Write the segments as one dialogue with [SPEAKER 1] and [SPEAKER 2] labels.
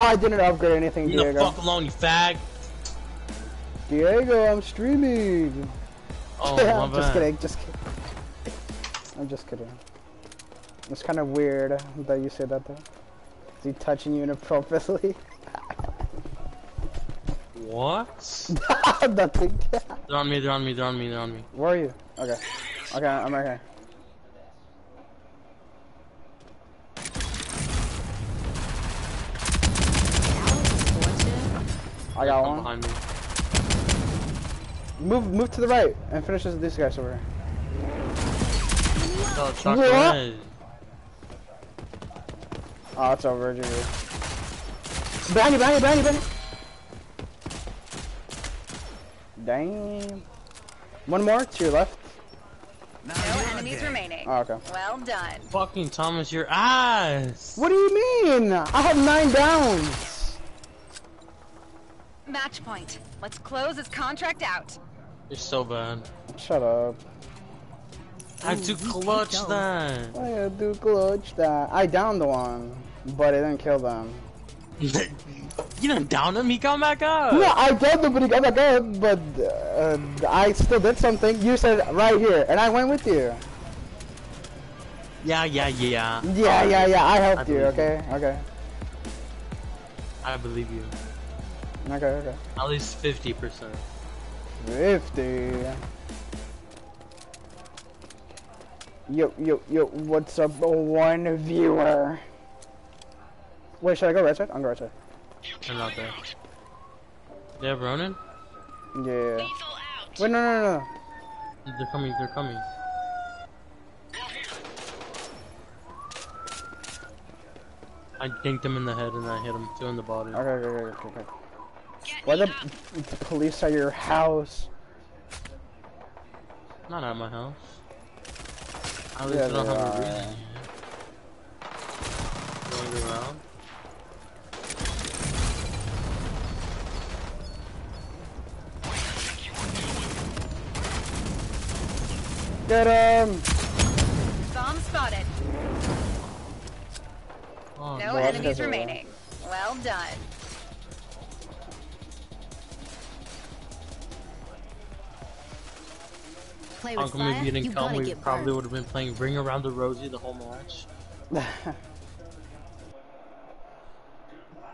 [SPEAKER 1] I didn't upgrade anything,
[SPEAKER 2] Leave the fuck alone, you fag.
[SPEAKER 1] Diego, I'm streaming.
[SPEAKER 2] Oh,
[SPEAKER 1] Yeah, I'm just kidding, just kidding. I'm just kidding. It's kind of weird that you say that though. Is he touching you inappropriately?
[SPEAKER 2] What?
[SPEAKER 1] Nothing.
[SPEAKER 2] They're on me, they're on me, they're on me, they're on me.
[SPEAKER 1] Where are you? Okay. Okay, I'm right here. I got one.
[SPEAKER 2] behind me.
[SPEAKER 1] Move, move to the right and finish this, these guys over here.
[SPEAKER 2] Oh, chocolate.
[SPEAKER 1] What? Oh, it's over, GG. Behind you, behind you, behind you, behind you. Damn. One more to your left.
[SPEAKER 3] No enemies remaining.
[SPEAKER 1] Oh, okay.
[SPEAKER 3] Well done.
[SPEAKER 2] Fucking Thomas, your ass.
[SPEAKER 1] What do you mean? I have nine downs.
[SPEAKER 3] Match point. Let's close this contract out.
[SPEAKER 2] You're so bad.
[SPEAKER 1] Shut up.
[SPEAKER 2] I had to clutch that.
[SPEAKER 1] I gotta do clutch that. I downed the one, but it didn't kill them.
[SPEAKER 2] you didn't down him, he come back up.
[SPEAKER 1] Yeah, I downed him, but he got back up. But uh, I still did something. You said right here, and I went with you.
[SPEAKER 2] Yeah, yeah, yeah.
[SPEAKER 1] Yeah, yeah, yeah. I helped
[SPEAKER 2] I
[SPEAKER 1] you.
[SPEAKER 2] believe
[SPEAKER 1] Okay, okay,
[SPEAKER 2] I believe you.
[SPEAKER 1] Okay, okay.
[SPEAKER 2] At least 50%.
[SPEAKER 1] Fifty. Yo, yo, yo. What's up, one viewer? Wait, should I go right side? I'm go right side.
[SPEAKER 2] They're not there. They have Ronin?
[SPEAKER 1] Yeah. Wait, no, no, no, no.
[SPEAKER 2] They're coming, they're coming. I dinked him in the head and I hit him two in the body.
[SPEAKER 1] Okay, okay, okay, okay, okay. Why the, the police at your house?
[SPEAKER 2] Not at my house. At least
[SPEAKER 1] Yeah,
[SPEAKER 2] I don't
[SPEAKER 1] they
[SPEAKER 2] have a
[SPEAKER 1] are.
[SPEAKER 2] reason. Going around.
[SPEAKER 1] Get him!
[SPEAKER 3] Bomb spotted.
[SPEAKER 2] Oh,
[SPEAKER 3] No enemies remaining. Well done.
[SPEAKER 4] Play with
[SPEAKER 2] Uncle, if
[SPEAKER 4] fire,
[SPEAKER 2] you didn't
[SPEAKER 4] you
[SPEAKER 2] come, we probably
[SPEAKER 4] burned.
[SPEAKER 2] would have been playing Ring Around the Rosie the whole match.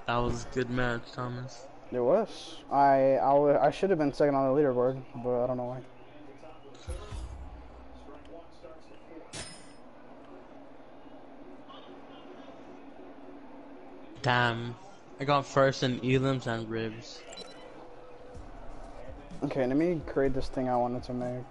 [SPEAKER 2] That was a good match, Thomas.
[SPEAKER 1] it was. I I, I should have been second on the leaderboard, but I don't know why.
[SPEAKER 2] Damn. I got first in elims and ribs.
[SPEAKER 1] Okay, let me create this thing I wanted to make.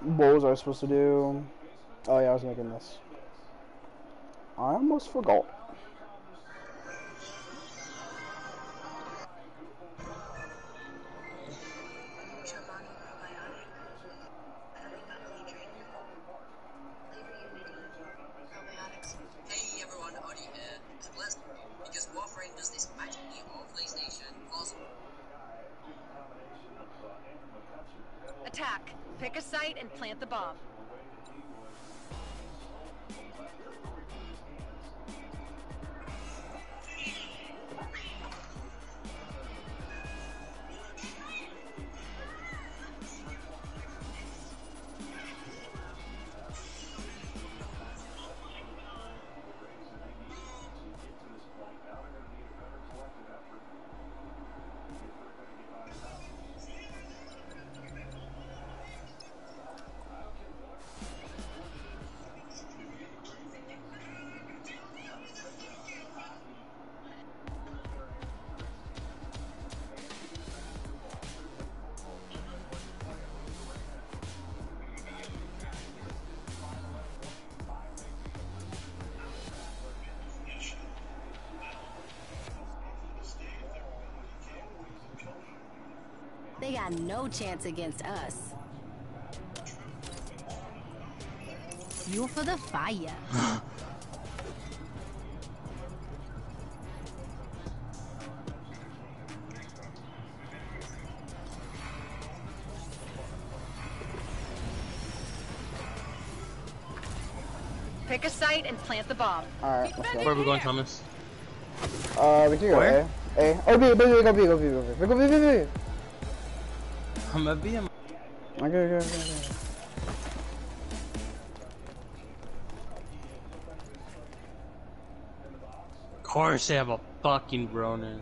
[SPEAKER 1] What was I supposed to do? Oh yeah, I was making this. I almost forgot.
[SPEAKER 4] No chance against us. Fuel for the fire.
[SPEAKER 3] Pick a site and plant the bomb.
[SPEAKER 1] Alright,
[SPEAKER 2] Where are we going, Thomas?
[SPEAKER 1] Uh, we can go
[SPEAKER 2] Where?
[SPEAKER 1] A. A. Oh, B, B, B, go B, go B, go B. Go B, B, B, B.
[SPEAKER 2] I'm a BM.
[SPEAKER 1] Okay, okay, okay, okay.
[SPEAKER 2] Of course they have a fucking Ronin.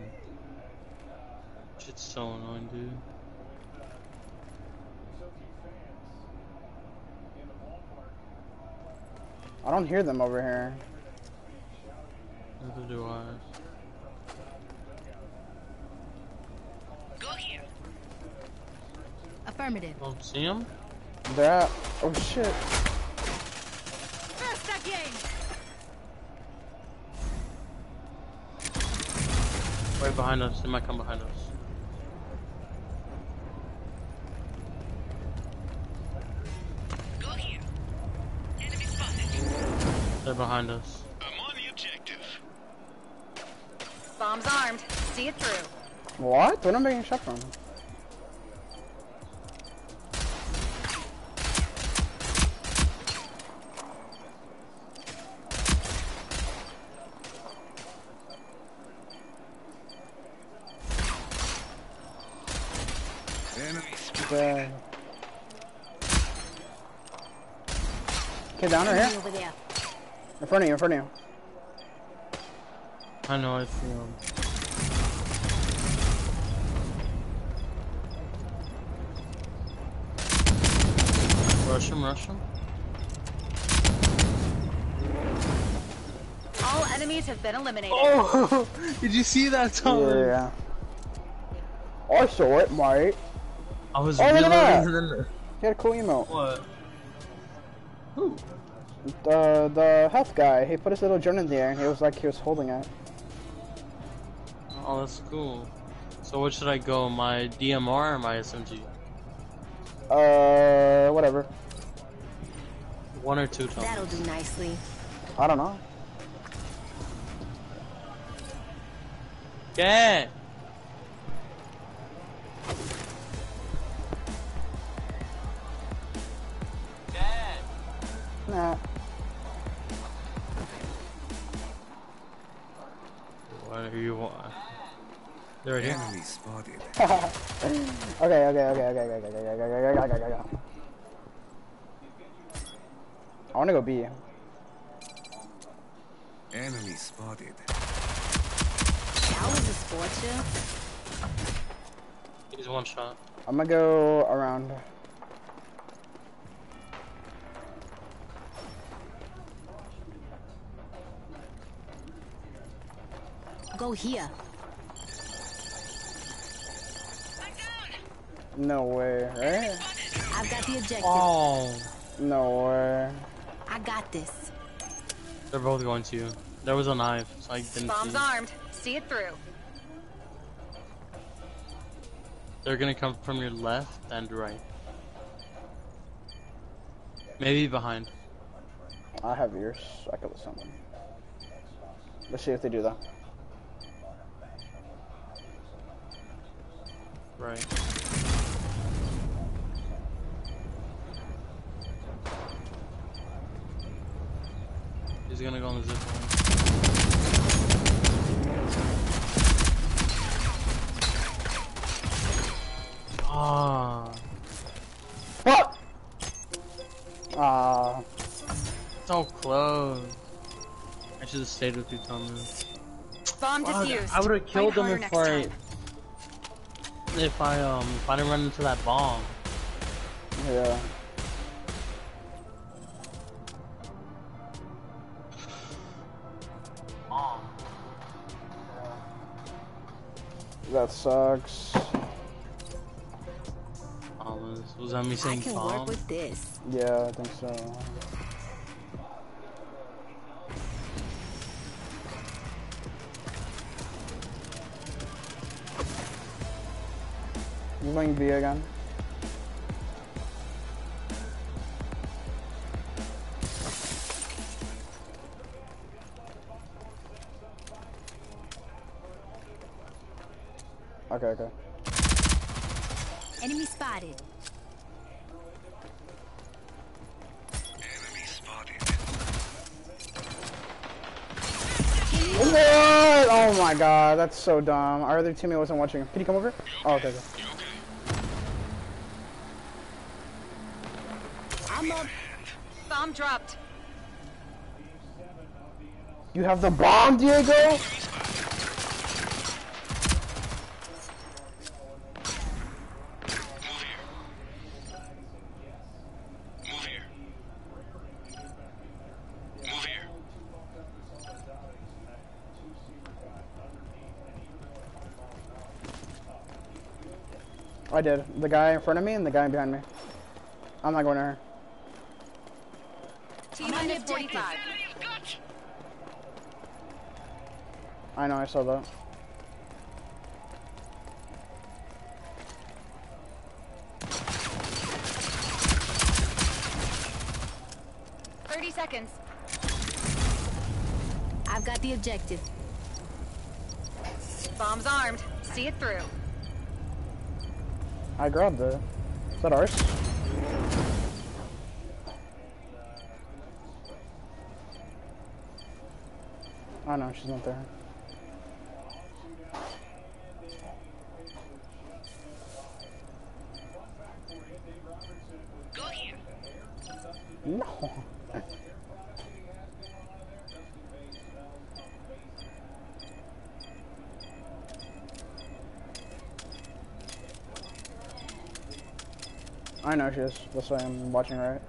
[SPEAKER 2] Shit's so annoying, dude.
[SPEAKER 1] I don't hear them over here.
[SPEAKER 2] Neither do I.
[SPEAKER 4] Affirmative.
[SPEAKER 2] Don't see him?
[SPEAKER 1] That. Oh shit.
[SPEAKER 2] Right behind us. They might come behind us. Go here. Enemy spotted. They're behind us. I'm on the objective.
[SPEAKER 3] Bomb's armed. See it through.
[SPEAKER 1] What? What am I making a shot from. The... Okay, down right here.
[SPEAKER 4] Over there.
[SPEAKER 1] In front of you, in front of you.
[SPEAKER 2] I know I see him. Rush him, rush him.
[SPEAKER 3] All enemies have been eliminated.
[SPEAKER 2] Oh! Did you see that, Tom?
[SPEAKER 1] Yeah. I saw it, mate.
[SPEAKER 2] I was
[SPEAKER 1] Oh, look at that.
[SPEAKER 2] reloading and then...
[SPEAKER 1] He had a cool emote.
[SPEAKER 2] What? Who?
[SPEAKER 1] The the health guy, he put his little drone in the air and he was like he was holding it.
[SPEAKER 2] Oh, that's cool. So what should I go, my DMR or my SMG?
[SPEAKER 1] Uh, whatever.
[SPEAKER 2] One or two, Tom.
[SPEAKER 4] That'll do nicely.
[SPEAKER 1] I don't know.
[SPEAKER 2] Yeah!
[SPEAKER 1] Okay, okay, okay, okay, okay, okay, okay, okay, okay, okay, okay. I wanna go B.
[SPEAKER 5] Enemy spotted.
[SPEAKER 4] That was a scorcher.
[SPEAKER 2] He's one shot.
[SPEAKER 1] I'm gonna go around.
[SPEAKER 4] Go here.
[SPEAKER 1] No way, right?
[SPEAKER 4] I've got the objective.
[SPEAKER 2] Oh!
[SPEAKER 1] No way.
[SPEAKER 4] I got this.
[SPEAKER 2] They're both going to you. There was a knife, so I didn't
[SPEAKER 3] Bomb's
[SPEAKER 2] see.
[SPEAKER 3] armed. See it through.
[SPEAKER 2] They're gonna come from your left and right. Maybe behind.
[SPEAKER 1] I have ears. I could listen to them. Let's see if they do that.
[SPEAKER 2] Right. He's gonna go on the zip line. Ah,
[SPEAKER 1] What? Ah,
[SPEAKER 2] so close. I should have stayed with you, Thomas.
[SPEAKER 3] Bomb
[SPEAKER 2] Fuck,
[SPEAKER 3] defused.
[SPEAKER 2] I would have killed
[SPEAKER 3] Fight
[SPEAKER 2] him if I,
[SPEAKER 3] time.
[SPEAKER 2] if I um, if I didn't run into that bomb.
[SPEAKER 1] yeah. That sucks.
[SPEAKER 2] Thomas, was that me saying
[SPEAKER 4] I
[SPEAKER 2] saying
[SPEAKER 4] can
[SPEAKER 2] bomb?
[SPEAKER 4] work with this.
[SPEAKER 1] Yeah, I think so. He's going B again. That's so dumb. Our other teammate wasn't watching. Can you come over? Oh, okay, okay.
[SPEAKER 4] I'm up.
[SPEAKER 3] Bomb dropped.
[SPEAKER 1] You have the bomb, Diego? The guy in front of me and the guy behind me. I'm not going to her.
[SPEAKER 3] T minus 45.
[SPEAKER 1] I know, I saw that.
[SPEAKER 3] Thirty seconds.
[SPEAKER 4] I've got the objective.
[SPEAKER 3] Bomb's armed. See it through.
[SPEAKER 1] I grabbed it. Is that ours? Oh no, she's not there. No. I know she is. That's why I'm watching right.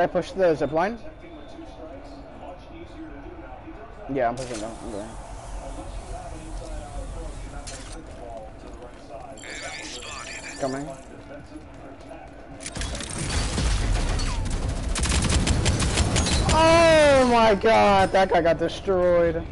[SPEAKER 1] Should I push the zip line? Yeah, I'm pushing them.
[SPEAKER 5] Enemy.
[SPEAKER 1] Coming. Oh my god, that guy got destroyed.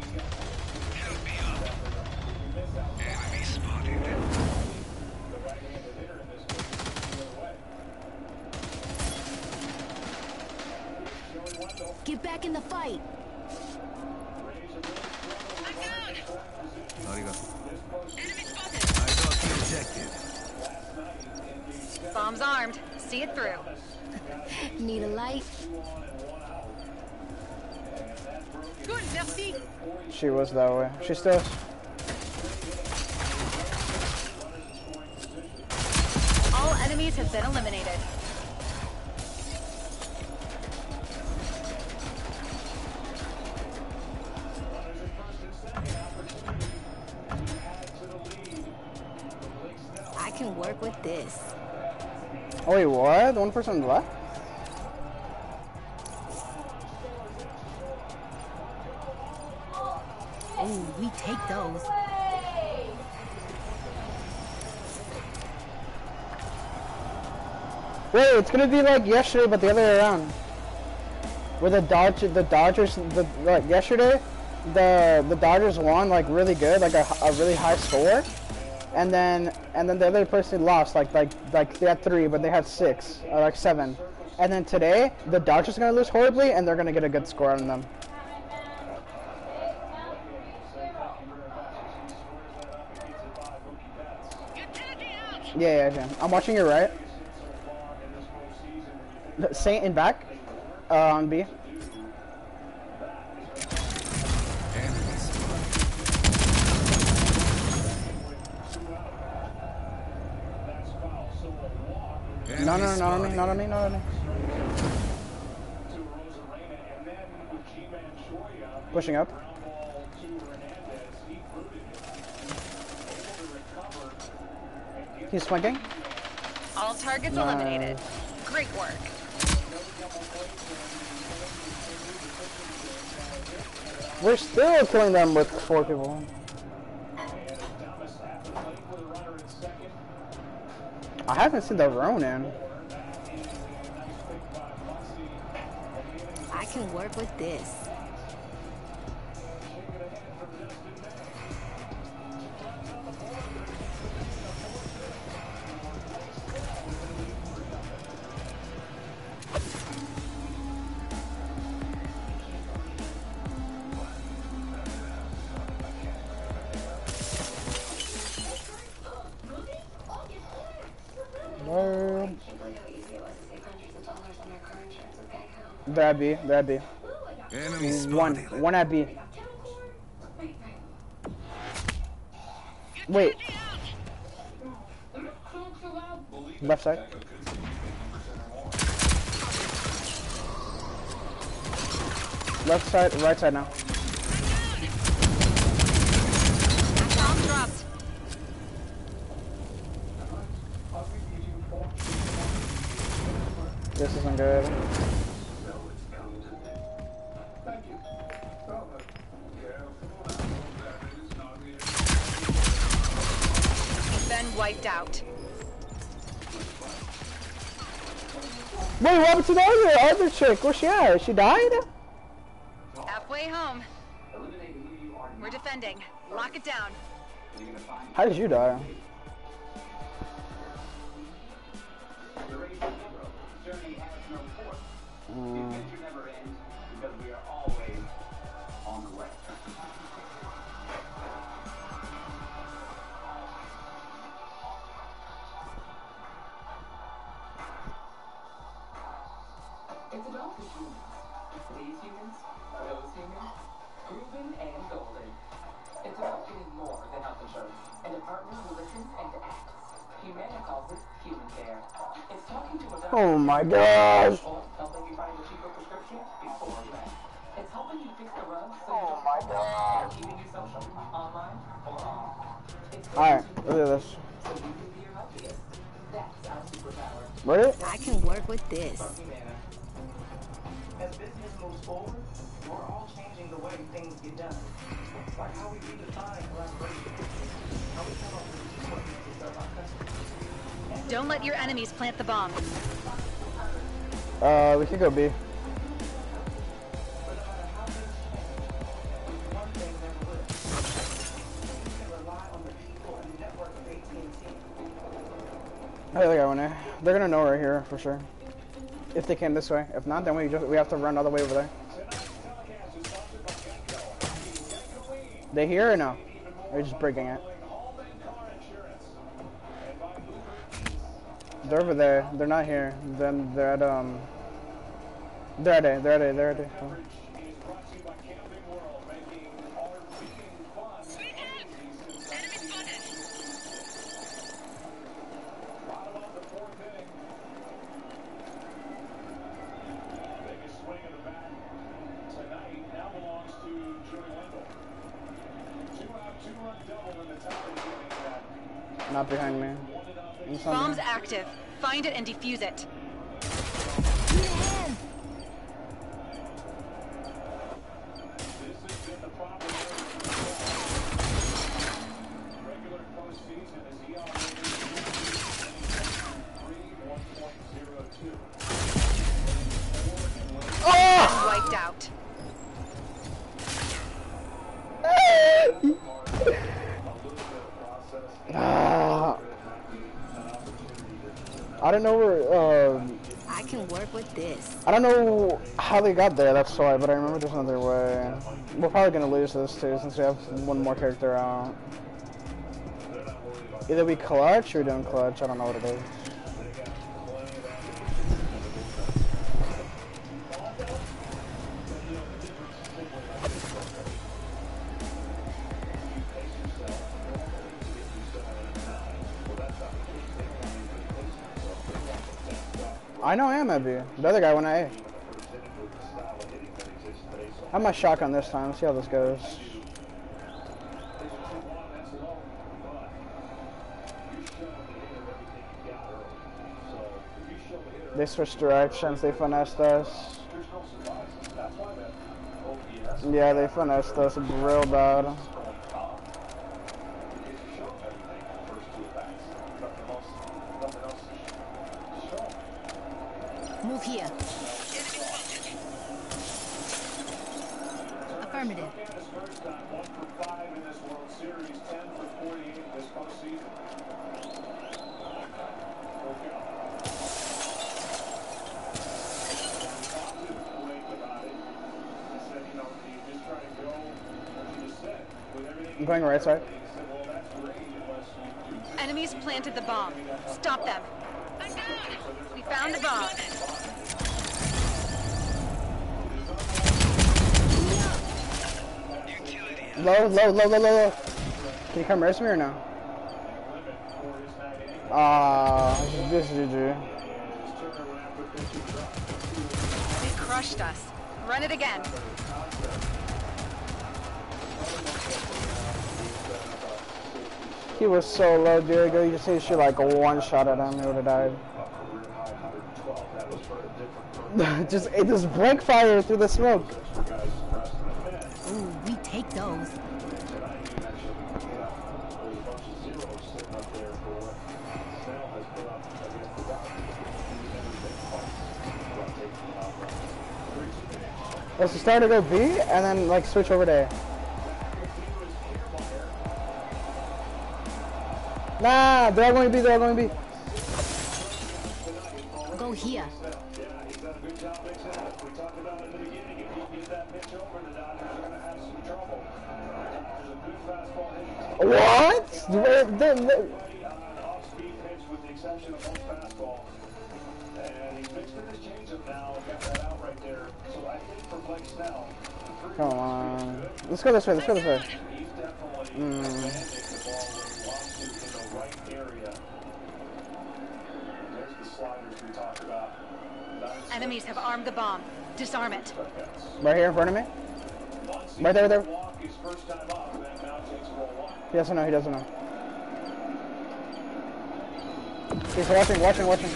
[SPEAKER 1] Was that way. She still is.
[SPEAKER 3] All enemies have been eliminated.
[SPEAKER 4] I can work with this.
[SPEAKER 1] Oh wait, what? One person left? It's gonna be like yesterday, but the other way around. Where the Dodge, the Dodgers, the like yesterday, the the Dodgers won like really good, like a, a really high score, and then and then the other person lost, like like like they had three, but they had six or like seven, and then today the Dodgers are gonna lose horribly, and they're gonna get a good score on them. Yeah, yeah, yeah. I'm watching your right. Saint in back. Uh, on B. No, no, no, me,
[SPEAKER 5] spotted.
[SPEAKER 1] not on me, not. Pushing up. He's flanking.
[SPEAKER 3] All targets eliminated. Great work.
[SPEAKER 1] We're still killing them with four people. I haven't seen the Ronin.
[SPEAKER 4] I can work with this.
[SPEAKER 1] They're at B. They're at B. One. One at B. Wait. Left side. Left side, right side now. Chick? Where's she at? She died?
[SPEAKER 3] Halfway home. We're defending. Lock it down.
[SPEAKER 1] How did you die? Mm. This. my gosh.
[SPEAKER 6] can be your healthiest. That's our superpower.
[SPEAKER 1] Ready?
[SPEAKER 4] I can work with this.
[SPEAKER 6] As business moves forward, we're all changing the way things get done. Like how we
[SPEAKER 3] Don't let your enemies plant the bomb.
[SPEAKER 1] Uh, we can go B. Hey, they got one there. They're gonna know we're here for sure. If they came this way. If not, then we just we have to run all the way over there. They here or no? They're just breaking it. They're over there. They're not here. Then they're at um. They're at A. They're at A. They're at A. Oh.
[SPEAKER 3] Find it and defuse it.
[SPEAKER 1] How they got there. That's why, but I remember there's another way. We're probably gonna lose this too, since we have one more character out. Either we clutch or don't clutch. I don't know what it is. I know I am. The other guy went A. I have my shotgun this time. Let's see how this goes. They switched directions. They finessed us. Yeah, they finessed us real bad.
[SPEAKER 4] Move here. Affirmative.
[SPEAKER 1] I'm going right side.
[SPEAKER 3] Enemies planted the bomb. Stop them. We found the bomb.
[SPEAKER 1] Low, low, low, low, low, low. Can you come race me or no? Ah, this is GG.
[SPEAKER 3] They crushed us. Run it again.
[SPEAKER 1] He was so low, Diego. You just need to shoot like a one shot at him. He would have died. just it just break fire through the smoke.
[SPEAKER 4] Take those.
[SPEAKER 1] Let's start to go B and then like switch over to A. Nah, they're going B. They're all going B.
[SPEAKER 4] Go here.
[SPEAKER 1] What? Come on. Let's go this way. Let's go this way. Mm.
[SPEAKER 3] Enemies have armed the bomb. Disarm it.
[SPEAKER 1] Right here in front of me. Right there, right there. He doesn't know. He doesn't know. He's watching, watching, watching.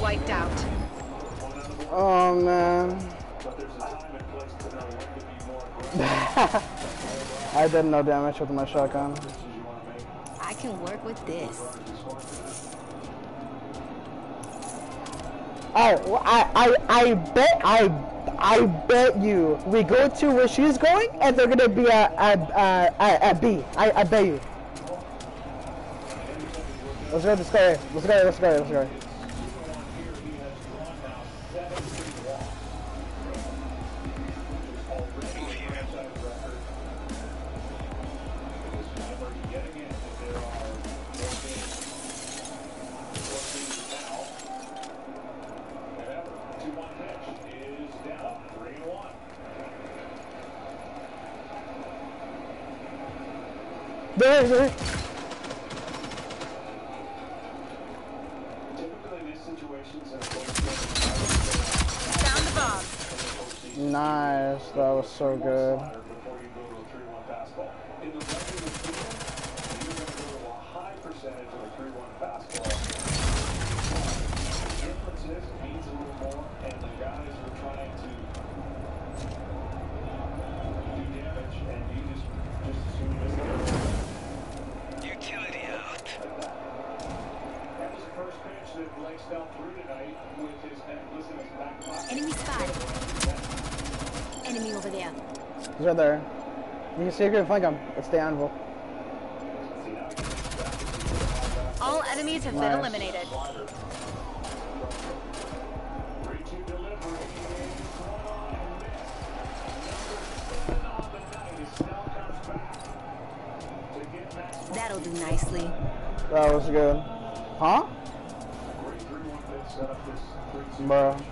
[SPEAKER 3] Wiped out.
[SPEAKER 1] Oh man. I did no damage with my shotgun.
[SPEAKER 4] Can work with this.
[SPEAKER 1] Oh, I, I, I, I bet, I, I bet you we go to where she's going and they're gonna be at, at, at, at B. I, I bet you. Let's go, let's go, let's go, let's go, let's go. Secret flank him. on the anvil.
[SPEAKER 3] All enemies have
[SPEAKER 1] nice.
[SPEAKER 3] been eliminated.
[SPEAKER 4] That'll do nicely.
[SPEAKER 1] That was good. Huh?
[SPEAKER 3] Bruh.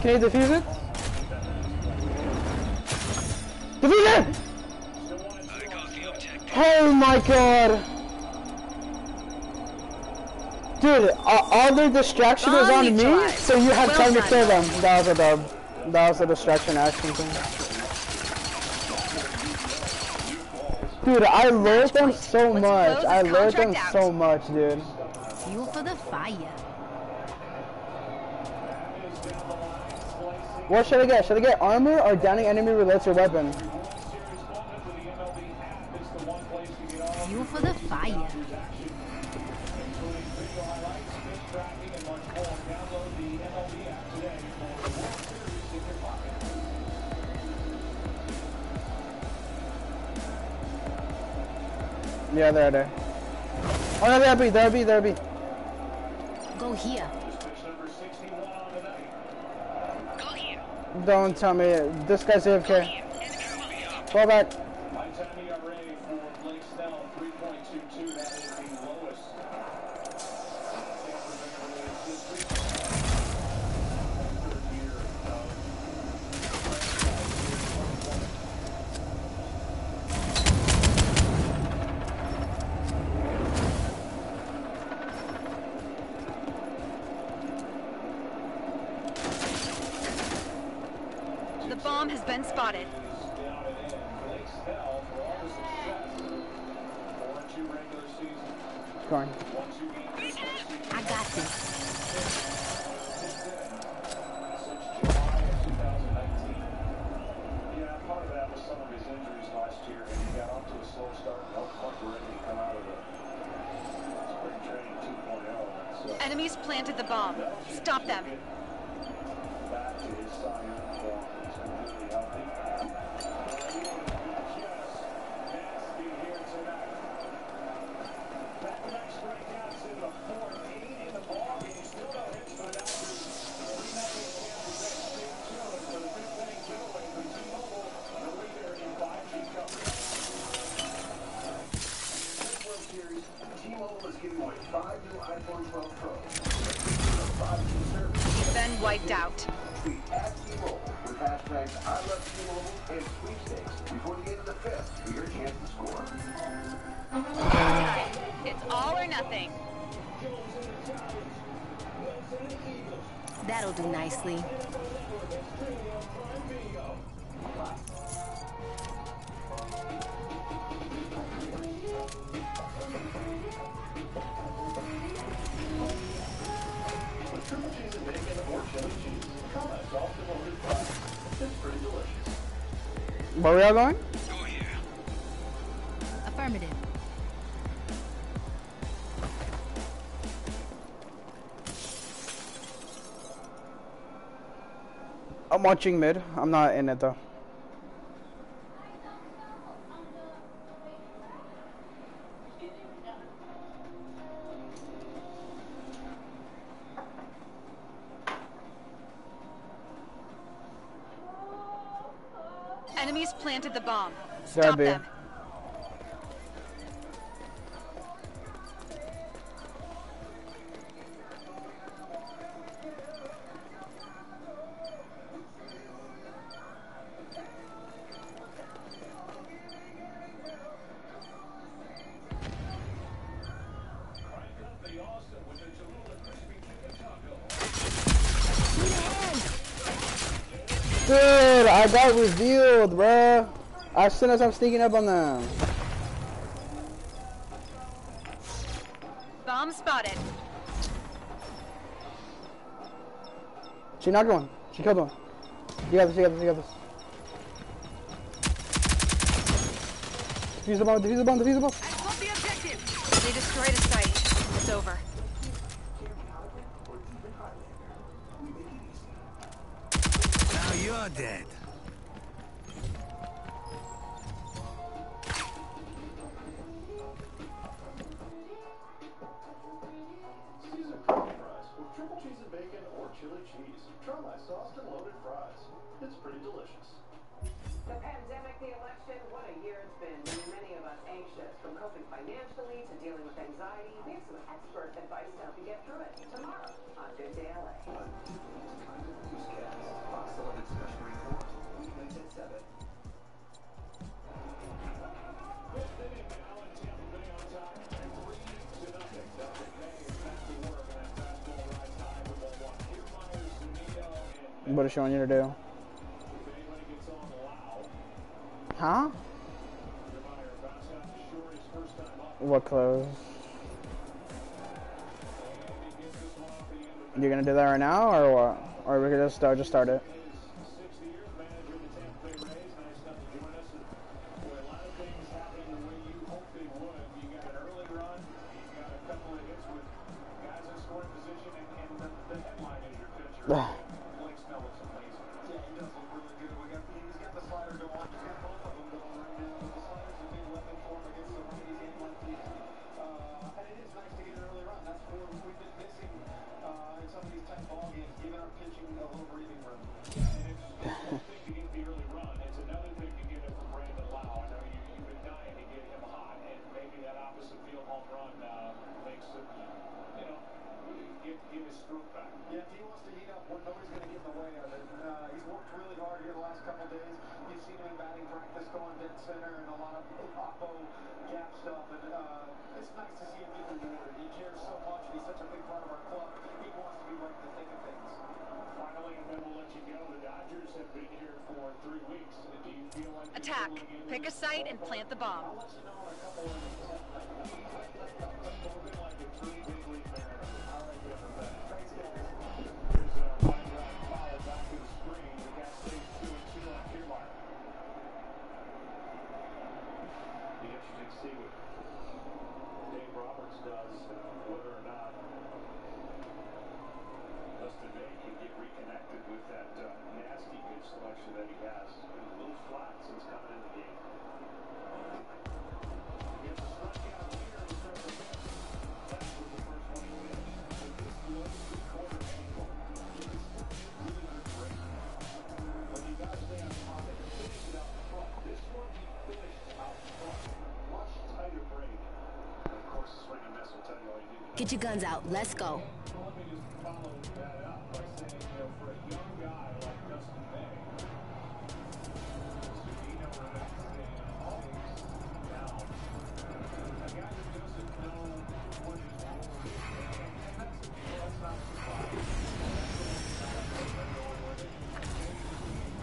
[SPEAKER 1] Can you defuse it? Defuse it! Oh my god! Dude, uh, all their distraction was
[SPEAKER 3] oh,
[SPEAKER 1] on me, so you had time to kill them. That was a dub. That was a distraction action thing. Dude, I lured them so much. I lured them so much, dude.
[SPEAKER 4] Fuel for the fire.
[SPEAKER 1] What should I get? Should I get armor or downing enemy with lesser weapon?
[SPEAKER 4] Fuel for the fire.
[SPEAKER 1] Yeah, there, there. Oh no, there be, there be, there be.
[SPEAKER 4] Go here.
[SPEAKER 1] Don't tell me this guy's AFK. Fall back. Where we are going?
[SPEAKER 5] Affirmative.
[SPEAKER 1] I'm watching mid. I'm not in it though.
[SPEAKER 3] Stop them.
[SPEAKER 1] Dude, I got revealed, bruh. As soon as I'm sneaking up on them.
[SPEAKER 3] Bomb spotted.
[SPEAKER 1] She knocked one. She killed one. You got this, you got this, you got this. Defuse the bomb, defuse the bomb, defuse the bomb.
[SPEAKER 3] Hold the objective. They destroyed a site. It's over.
[SPEAKER 5] Now you're dead.
[SPEAKER 7] Delicious.
[SPEAKER 6] The pandemic, the election, what a year it's been. Many of us anxious, from coping financially to dealing with anxiety. We have some expert advice to help you get through it. Tomorrow on Good Day LA.
[SPEAKER 1] What is she want you to do? Huh? What clothes? You're gonna do that right now, or what? Or we could just start, just start it.
[SPEAKER 7] dead center, and a lot of oppo gap stuff. And uh, it's nice to see him get rewarded. He cares so much, and he's such a big part of our club. He wants to be right in the thick of things. Finally, and then we'll let you go. The Dodgers have been here for three weeks. Do you feel like
[SPEAKER 3] Attack. Pick a site and plant the bomb.
[SPEAKER 7] Not
[SPEAKER 4] go.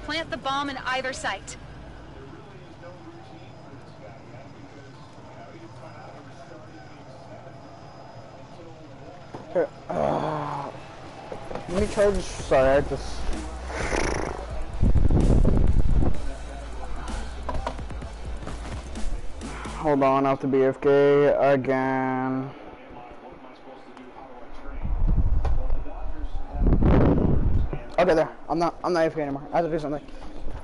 [SPEAKER 3] Plant the bomb in either site.
[SPEAKER 7] There really is no routine for this guy yet because, you know, he didn't find out he was starting game seven until
[SPEAKER 1] Here, uh, let me charge. Sorry, I just. Hold on, I have to be AFK again.
[SPEAKER 7] what am I supposed to do? How do I train? Well, the Dodgers have
[SPEAKER 1] Okay, there. I'm not. I'm not AFK anymore. I have to do something.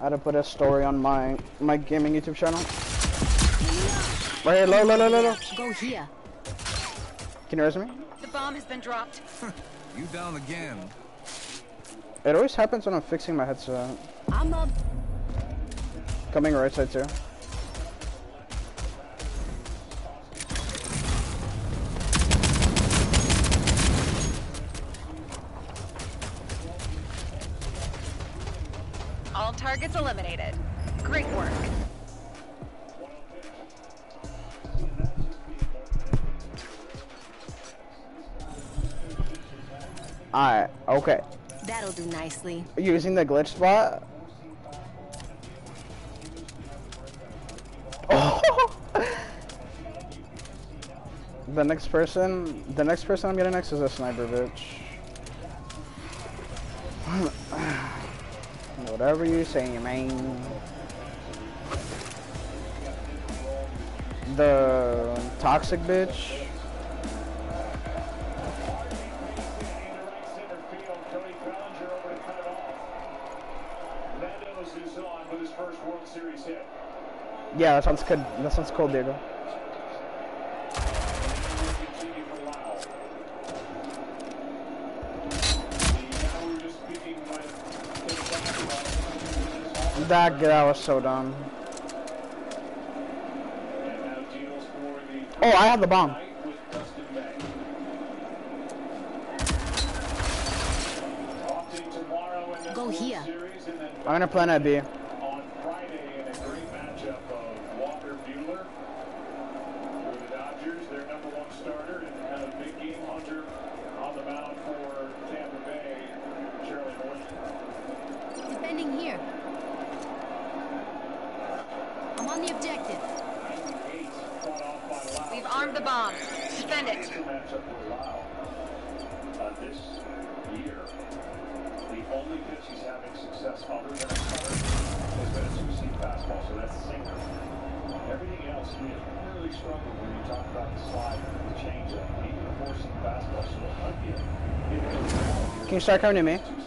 [SPEAKER 1] I had to put a story on my my gaming YouTube channel. Right here, low, low, low, low, low.
[SPEAKER 4] Go here.
[SPEAKER 1] Can you raise me?
[SPEAKER 3] The bomb has been dropped.
[SPEAKER 5] You down again.
[SPEAKER 1] It always happens when I'm fixing my headset.
[SPEAKER 4] I'm up.
[SPEAKER 1] Coming right side too.
[SPEAKER 3] All targets eliminated.
[SPEAKER 1] Alright, okay.
[SPEAKER 4] That'll do nicely.
[SPEAKER 1] Using the glitch spot. Oh! the next person, the next person I'm getting next is a sniper bitch. Whatever you say, man. The toxic bitch.
[SPEAKER 7] On with his first World Series hit.
[SPEAKER 1] Yeah, that sounds good. That sounds cool, Diego.
[SPEAKER 7] Continue for Lau. Now we were just speaking with Tim Buckler.
[SPEAKER 1] That that was so dumb.
[SPEAKER 7] And now deals for the
[SPEAKER 1] Oh, I have the bomb. I'm gonna plan at B. start coming to me?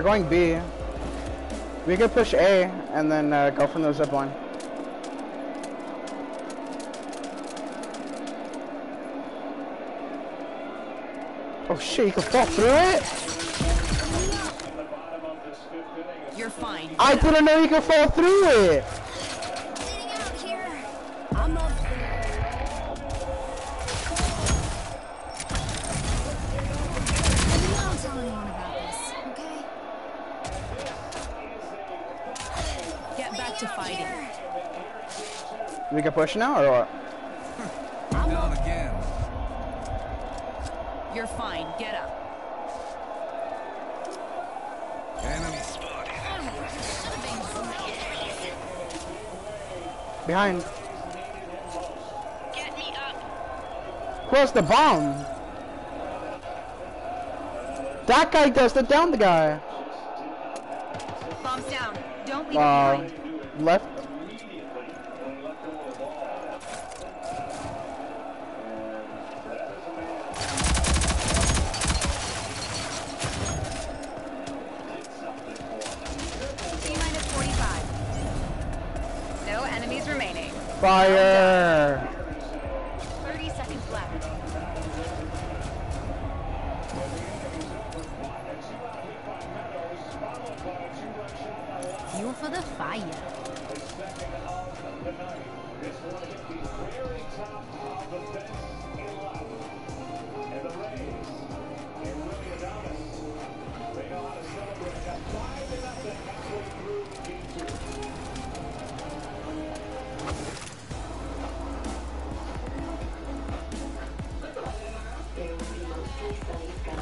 [SPEAKER 1] They're going B. We could push A and then uh, go from the zip line. Oh shit, you can fall through it?
[SPEAKER 7] In the bottom of this fifth inning, it's
[SPEAKER 4] You're fine.
[SPEAKER 1] I didn't know you could fall through it! We can push now or what?
[SPEAKER 4] I'm
[SPEAKER 5] Down again.
[SPEAKER 4] You're fine. Get up.
[SPEAKER 5] Enemy spotted.
[SPEAKER 1] Behind.
[SPEAKER 3] Get me up.
[SPEAKER 1] Who has the bomb? That guy does the down the guy.
[SPEAKER 3] Bombs down. Don't leave
[SPEAKER 1] Uh,
[SPEAKER 3] it behind.
[SPEAKER 1] Fire!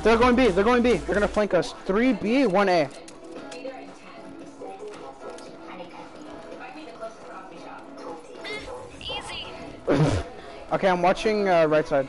[SPEAKER 8] They're going B. They're going B. They're going to flank us. 3B,
[SPEAKER 6] 1A.
[SPEAKER 8] Okay, I'm watching uh, right side.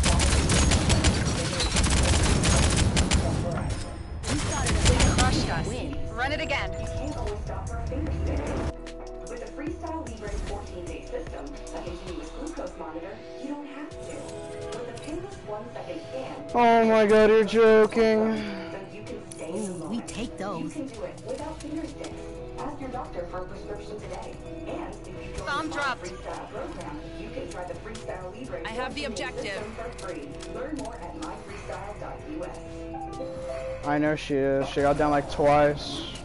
[SPEAKER 8] my god, you're joking.
[SPEAKER 4] Ooh, we take those.
[SPEAKER 3] Ask your doctor for a prescription today. And
[SPEAKER 6] Bomb dropped.
[SPEAKER 3] Freestyle program.
[SPEAKER 6] I have the objective.
[SPEAKER 8] I know she is. She got down like twice.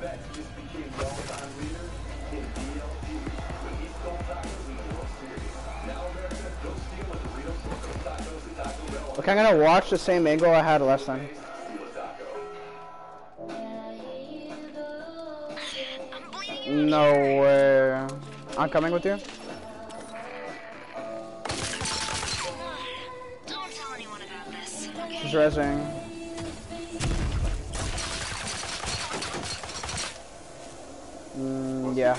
[SPEAKER 8] Look, I'm gonna watch the same angle I had last time. No way. I'm coming with you. She's rising. Mm, yeah.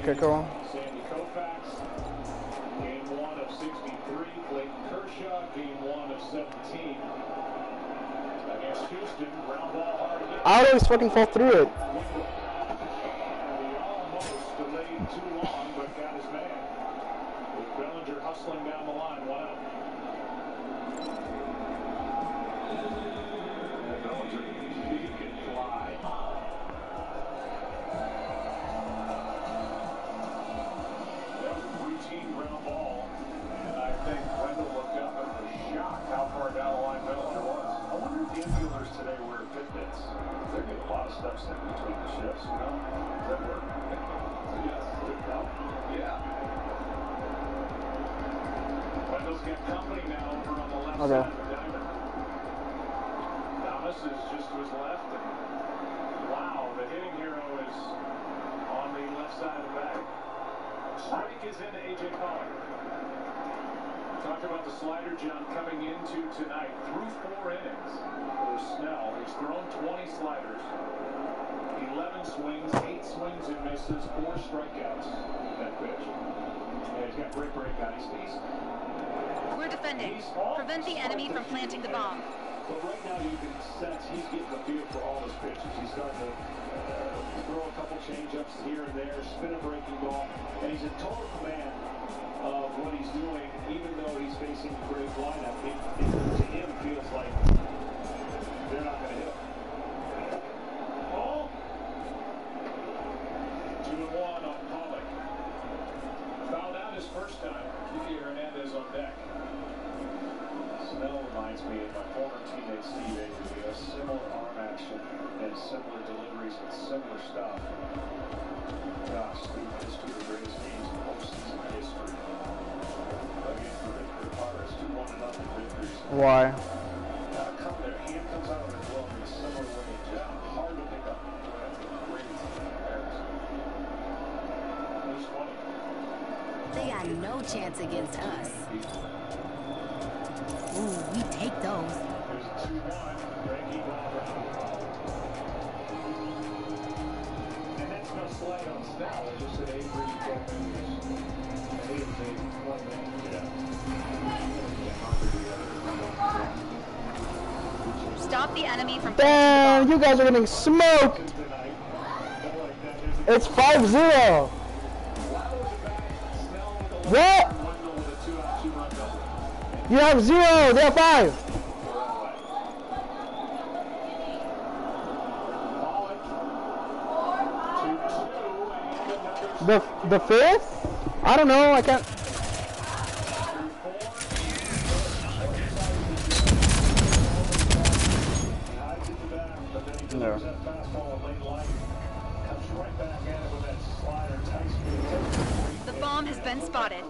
[SPEAKER 8] market goal.
[SPEAKER 1] Sandy Koufax, game one of 63. Clayton Kershaw, game one of 17. Against Houston, round ball hard.
[SPEAKER 8] I always fucking fall
[SPEAKER 1] through it.
[SPEAKER 3] Stop the enemy from
[SPEAKER 9] Damn, you guys are getting smoked! It's 5-0! What? You have zero, they have five! The the fifth? I don't know. I can't. There.
[SPEAKER 3] The bomb has been spotted.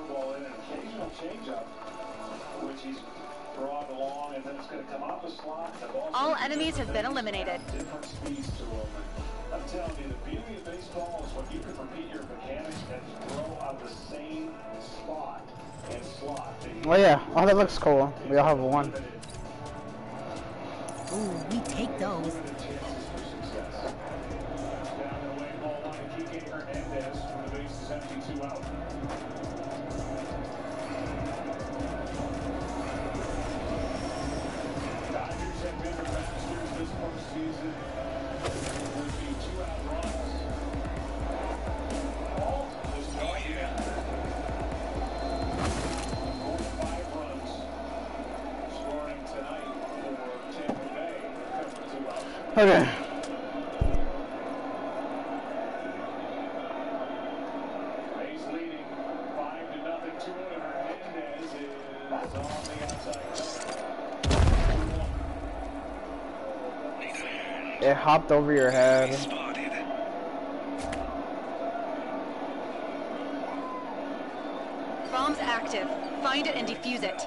[SPEAKER 3] All enemies have been eliminated.
[SPEAKER 9] Oh yeah. Oh, that looks cool. We all have one.
[SPEAKER 4] Ooh, we take those.
[SPEAKER 9] Okay. It hopped over your head.
[SPEAKER 3] Bombs active. Find it and defuse it.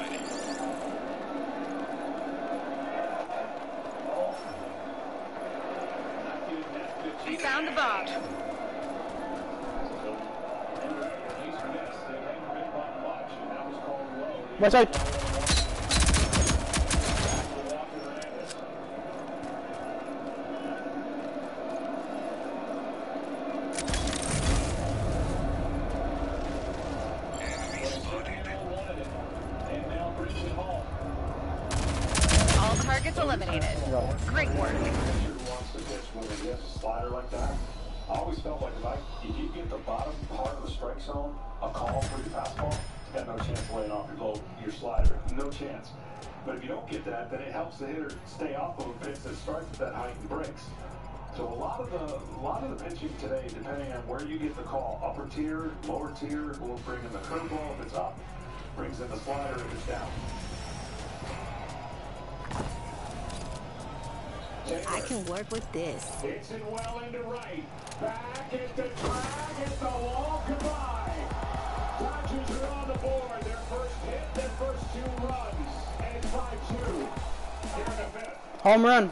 [SPEAKER 1] Watch out!
[SPEAKER 7] call upper tier, lower tier. We'll bring in the curveball if it's up, brings in the slider if it's down.
[SPEAKER 9] I can work with this.
[SPEAKER 7] Hits it well into right. Back at the track, at the wall, goodbye. Dodgers are on the board. Their first hit, their first two runs. And it's 5-2. Here in the fifth.
[SPEAKER 1] Home run.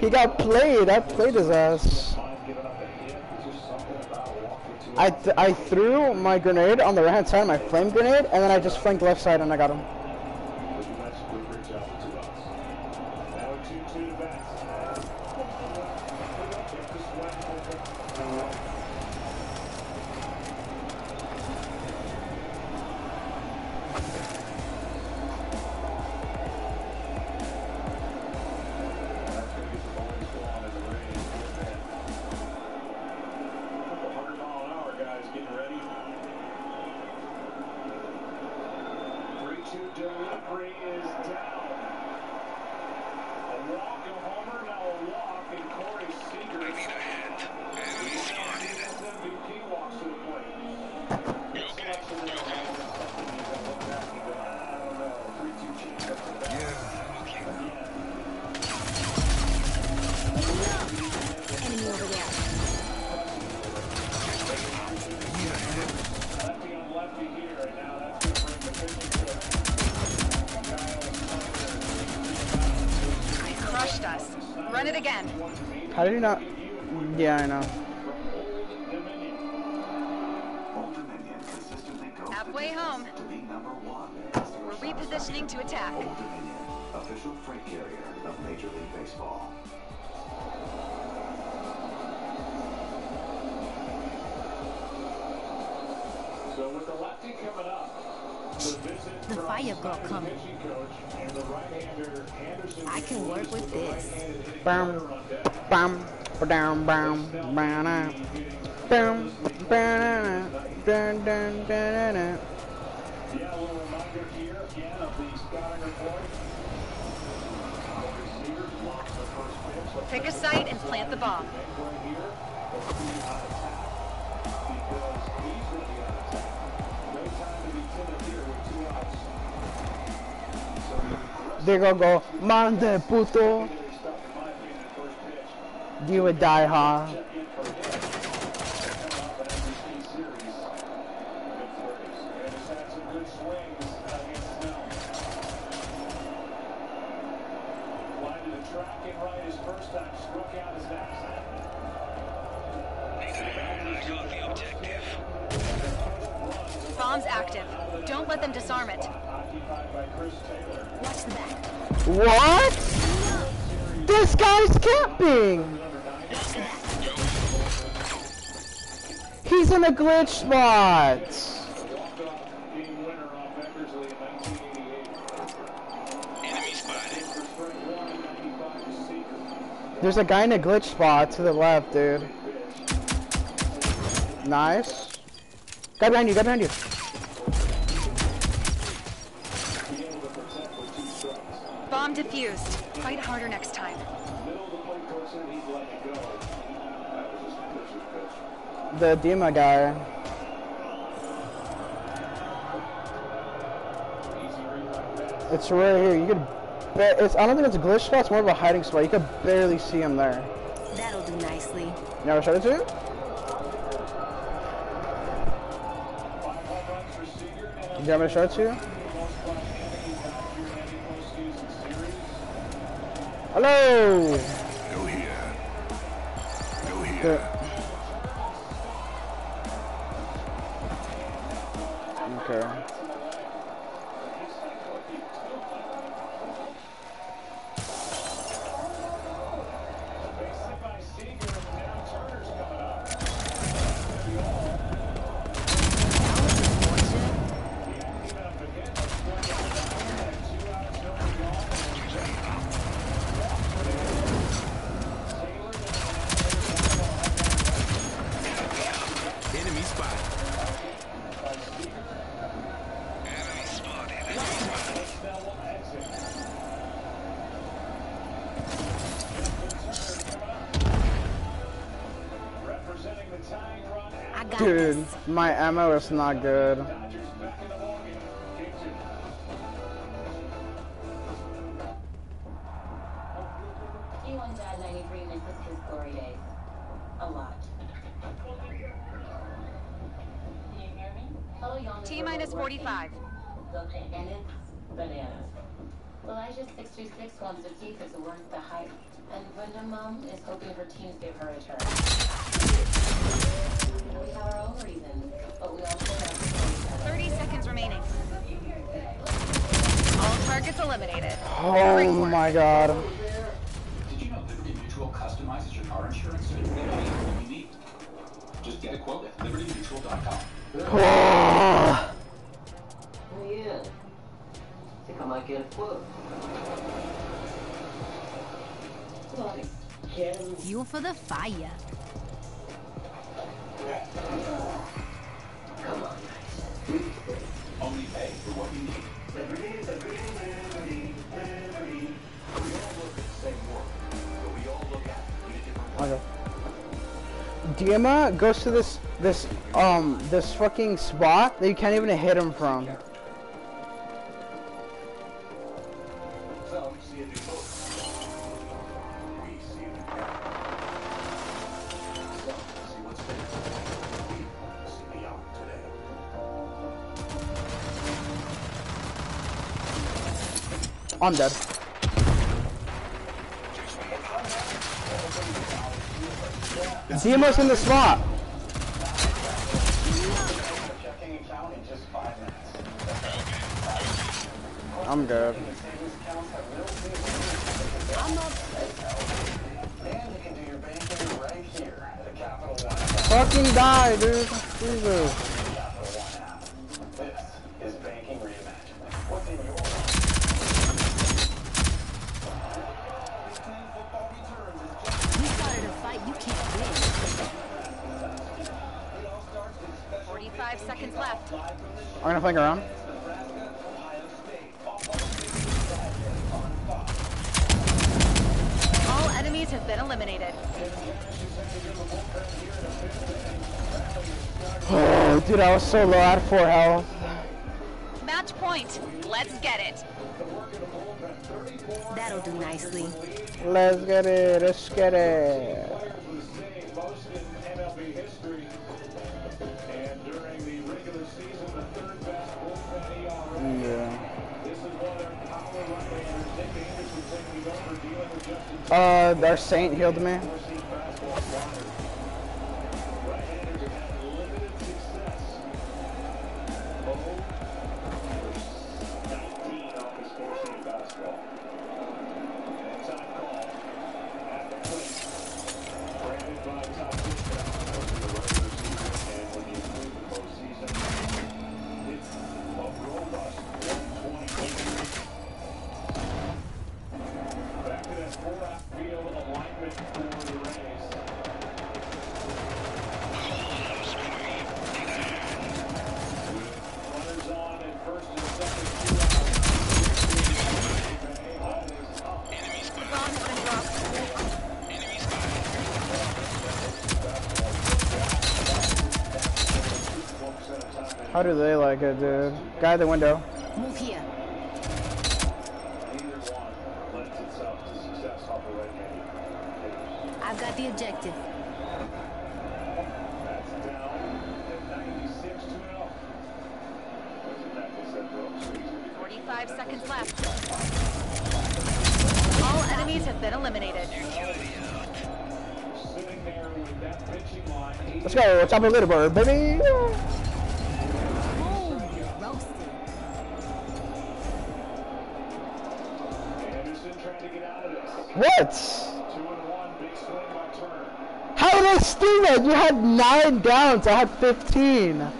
[SPEAKER 1] he got played. I played his ass. I, th I threw my grenade on the right hand side, my flame grenade, and then I just flanked left side and I got him.
[SPEAKER 3] again
[SPEAKER 8] of
[SPEAKER 7] the scouting report.
[SPEAKER 3] Pick a site and plant the bomb.
[SPEAKER 1] They're gonna go, man de puto. You would die, huh? What? This guy's camping! He's in a glitch spot! There's a guy in a glitch spot to the left, dude. Nice. Guy behind you, guy behind you.
[SPEAKER 3] Bomb defused. Fight harder next time.
[SPEAKER 1] The Dima guy. It's right here. You could. Ba- it's. I don't think it's a glitch spot. It's more of a hiding spot. You could barely see him there.
[SPEAKER 4] That'll do nicely.
[SPEAKER 1] You never showed it to you? Do you want me to show it to you? Hello.
[SPEAKER 6] Me? Hello, young.
[SPEAKER 3] T minus 45.
[SPEAKER 6] And it's bananas. Elijah 626 wants to keep his worth the hype, and Brenda Mom um, is hoping her teams give her a turn.
[SPEAKER 1] My god.
[SPEAKER 8] Did you know Liberty Mutual customizes your car insurance so you can get what you need? Just get a quote at libertymutual.com.
[SPEAKER 6] Yeah. Think I might get a quote. Like, get him.
[SPEAKER 4] Fuel for the fire.
[SPEAKER 1] Dima goes to this this um this fucking spot that you can't even hit him from.
[SPEAKER 8] Some see banking right here at a Capital One app.
[SPEAKER 1] Fucking die, dude. Jesus. I'm gonna flank around.
[SPEAKER 3] All enemies have been eliminated.
[SPEAKER 1] Oh, dude, I was so low. at four health.
[SPEAKER 3] Match point. Let's get it.
[SPEAKER 9] That'll do nicely.
[SPEAKER 1] Let's get it. Let's get it. Uh, our saint healed me. they like it, dude? Guy at the window.
[SPEAKER 9] Move here. I've got the objective.
[SPEAKER 3] Forty-five seconds left. All enemies have been eliminated.
[SPEAKER 1] Let's go, top a little bird, baby! I had 15.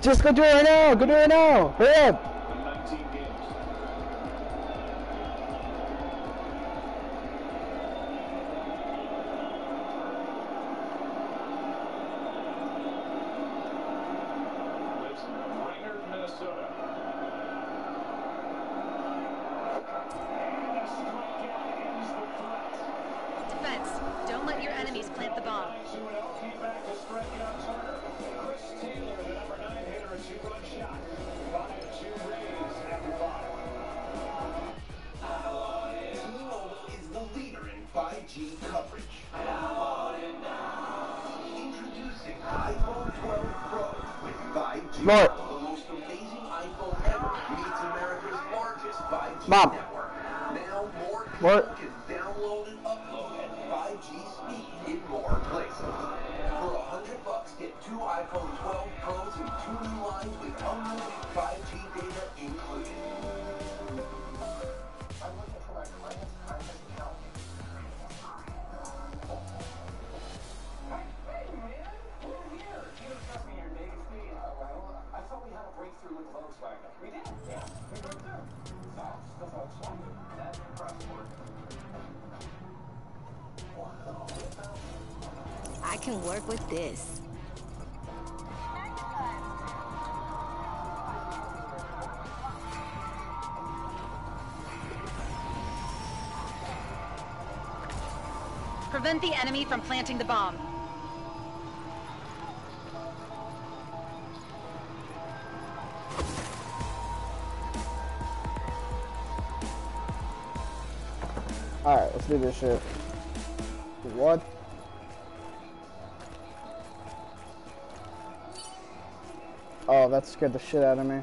[SPEAKER 1] Just go do it right now. Go do it right now. Hurry up.
[SPEAKER 3] from planting the bomb.
[SPEAKER 1] Alright, let's do this shit. What? Oh, that scared the shit out of me.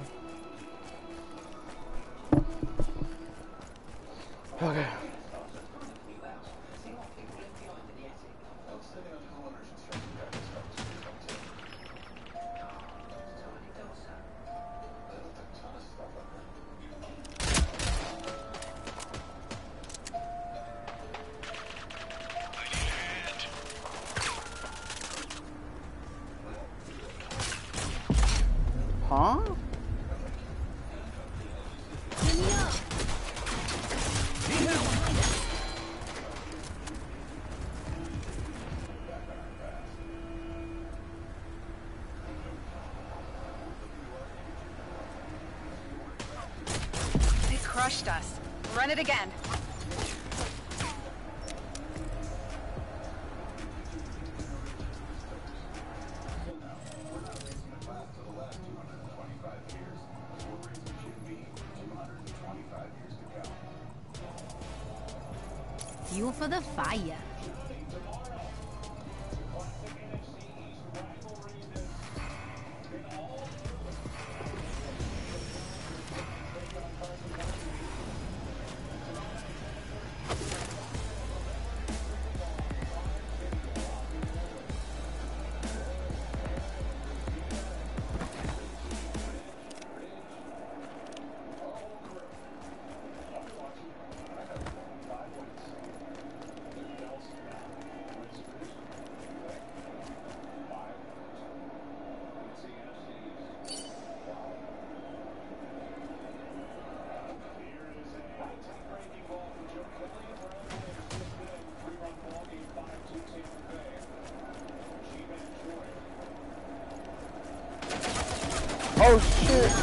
[SPEAKER 9] 我
[SPEAKER 1] 是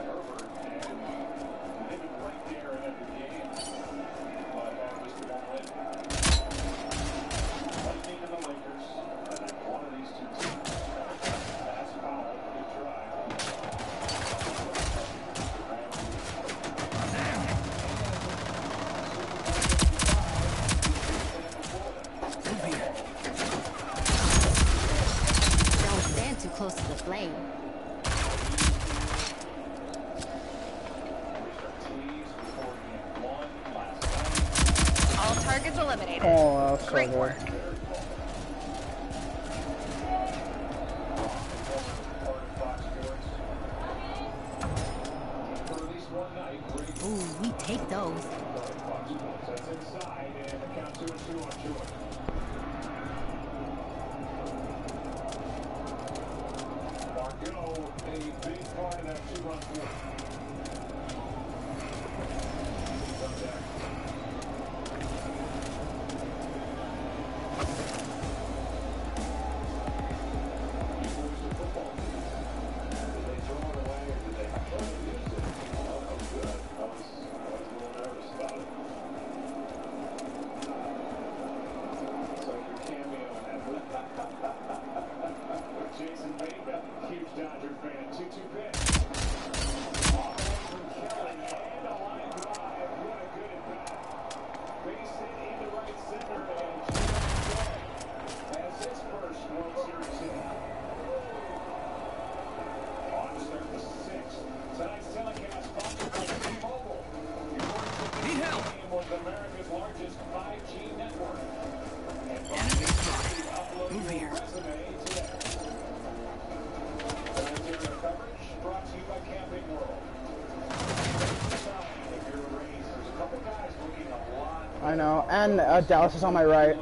[SPEAKER 5] and
[SPEAKER 1] uh, Dallas is on my right.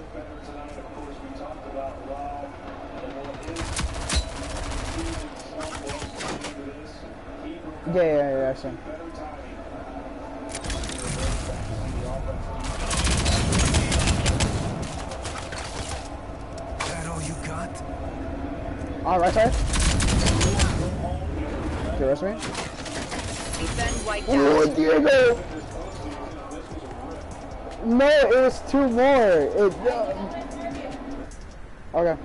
[SPEAKER 1] Yeah, yeah, yeah, I see.
[SPEAKER 5] All
[SPEAKER 1] right, sir. Do you rush me? Oh, Diego! No, it was two more. It, okay.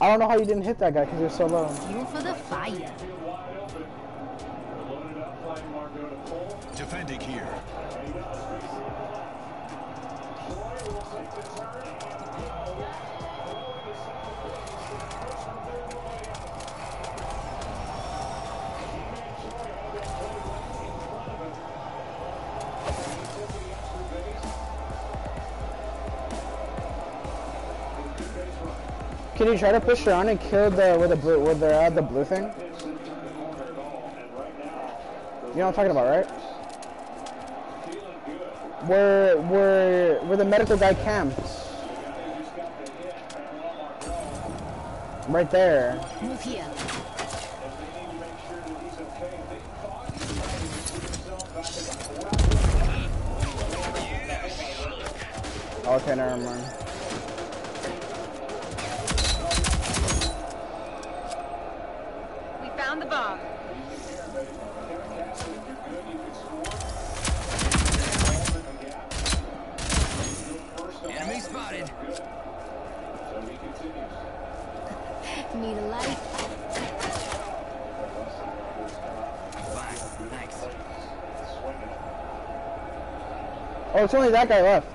[SPEAKER 1] I don't know how you didn't hit that guy because you're so low.
[SPEAKER 9] Fuel for the fire.
[SPEAKER 1] Can you try to push around and kill the with the blue where they're at uh, the blue thing? You know what I'm talking about, right? Where where where the medical guy camps. Right there.
[SPEAKER 9] Move here.
[SPEAKER 1] Okay, never mind. That guy left.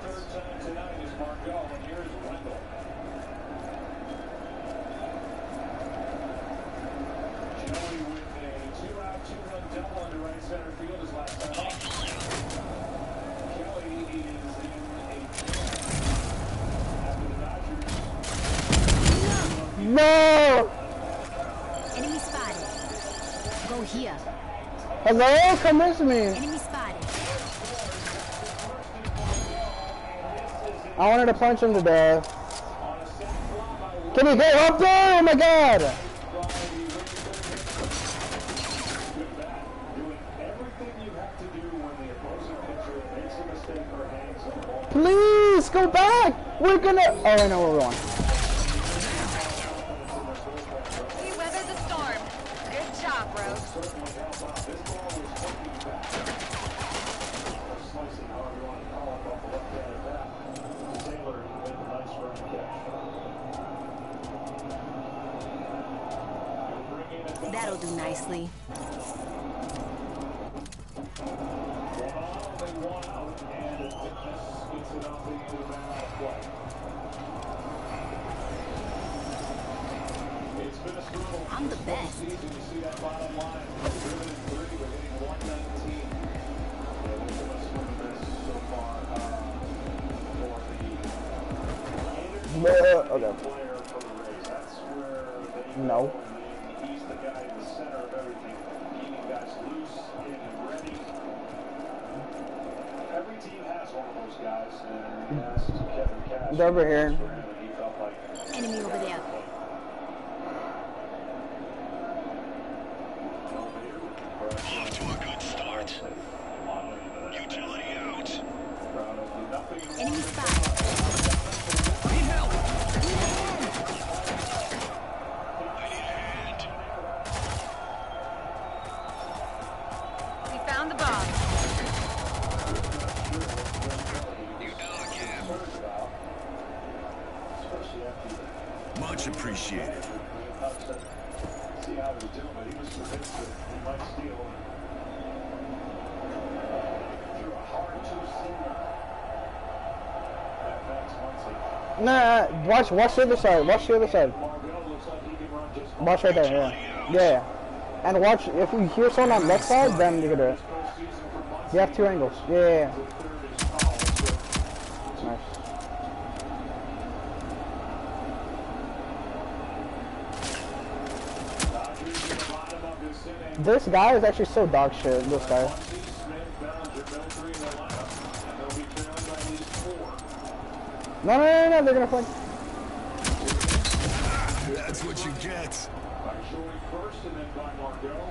[SPEAKER 1] No!
[SPEAKER 9] Enemy spotted. Go here.
[SPEAKER 1] Hello? Come with me.
[SPEAKER 9] Enemy
[SPEAKER 1] I wanted to punch him to death. Can you get up there? Oh my god! Please go back! We're gonna. Oh, I know we're going. Watch, the other side. Watch the other side. Watch right there, yeah. Yeah. And watch, if you hear someone on left side, then you can do it. You have two angles. Yeah, yeah, yeah. Nice. This guy is actually so dog shit, this guy. No, no, no, no, they're gonna flank.
[SPEAKER 5] That's what you get.
[SPEAKER 7] By showing first and then by Margot.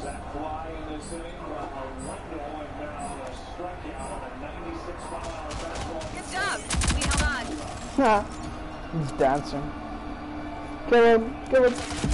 [SPEAKER 7] Sack fly in this inning by Wendell and now a strikeout on a 96 mile an hour fastball.
[SPEAKER 3] Good job. We held on.
[SPEAKER 1] He's dancing. Kill him, kill him.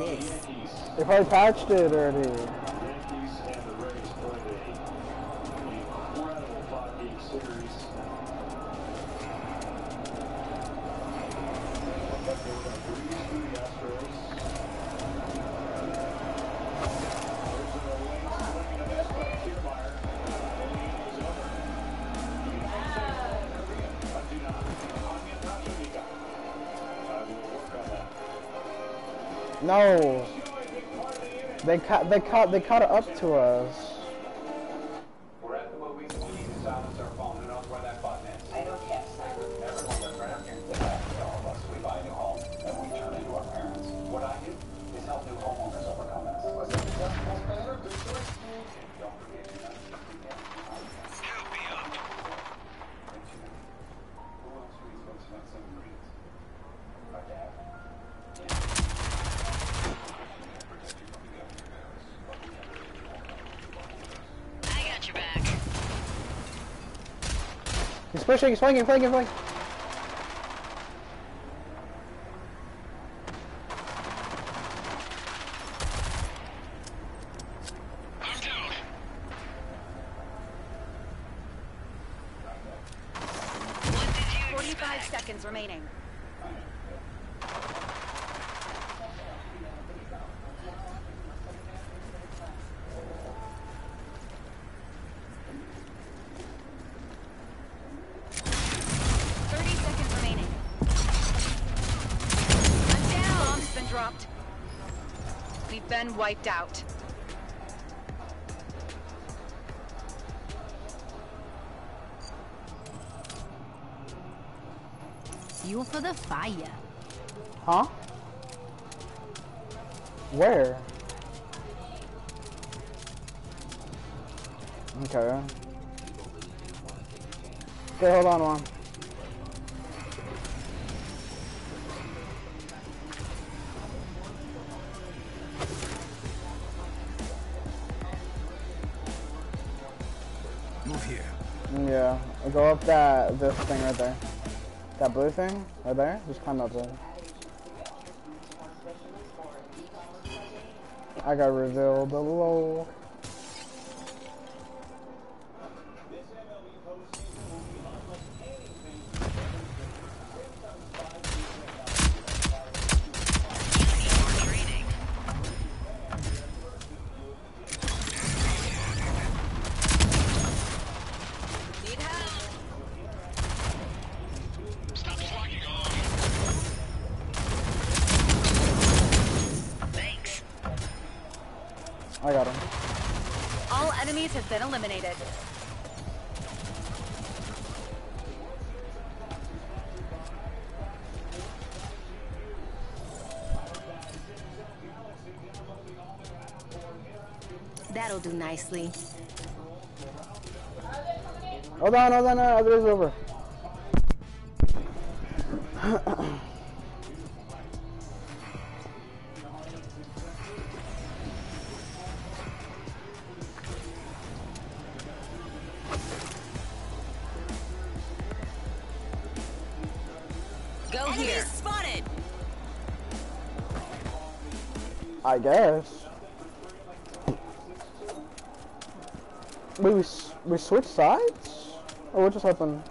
[SPEAKER 4] this. They
[SPEAKER 8] probably patched it already.
[SPEAKER 4] They
[SPEAKER 8] cut. They cut. They caught it up to us.
[SPEAKER 3] swinging, swinging, swinging. wiped out.
[SPEAKER 1] Fuel for the fire.
[SPEAKER 8] Huh? Where? Okay. Okay, hold on one. up that this thing right there. That blue thing right there. Just climb up there. I got revealed.
[SPEAKER 1] Hello. seriously. Hold on, hold on, uh, no, it is over.
[SPEAKER 3] Go Enemy here.
[SPEAKER 9] spotted.
[SPEAKER 1] I guess. We s- we switched sides? Or what just happened?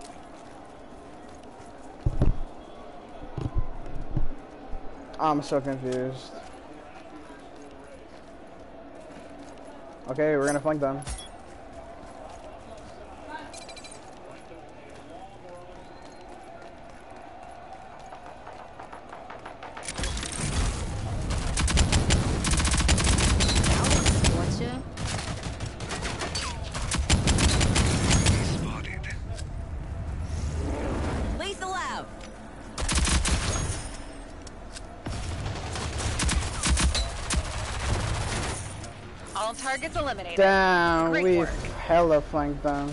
[SPEAKER 1] I'm so confused. Okay, we're gonna flank them. Hella flanked them.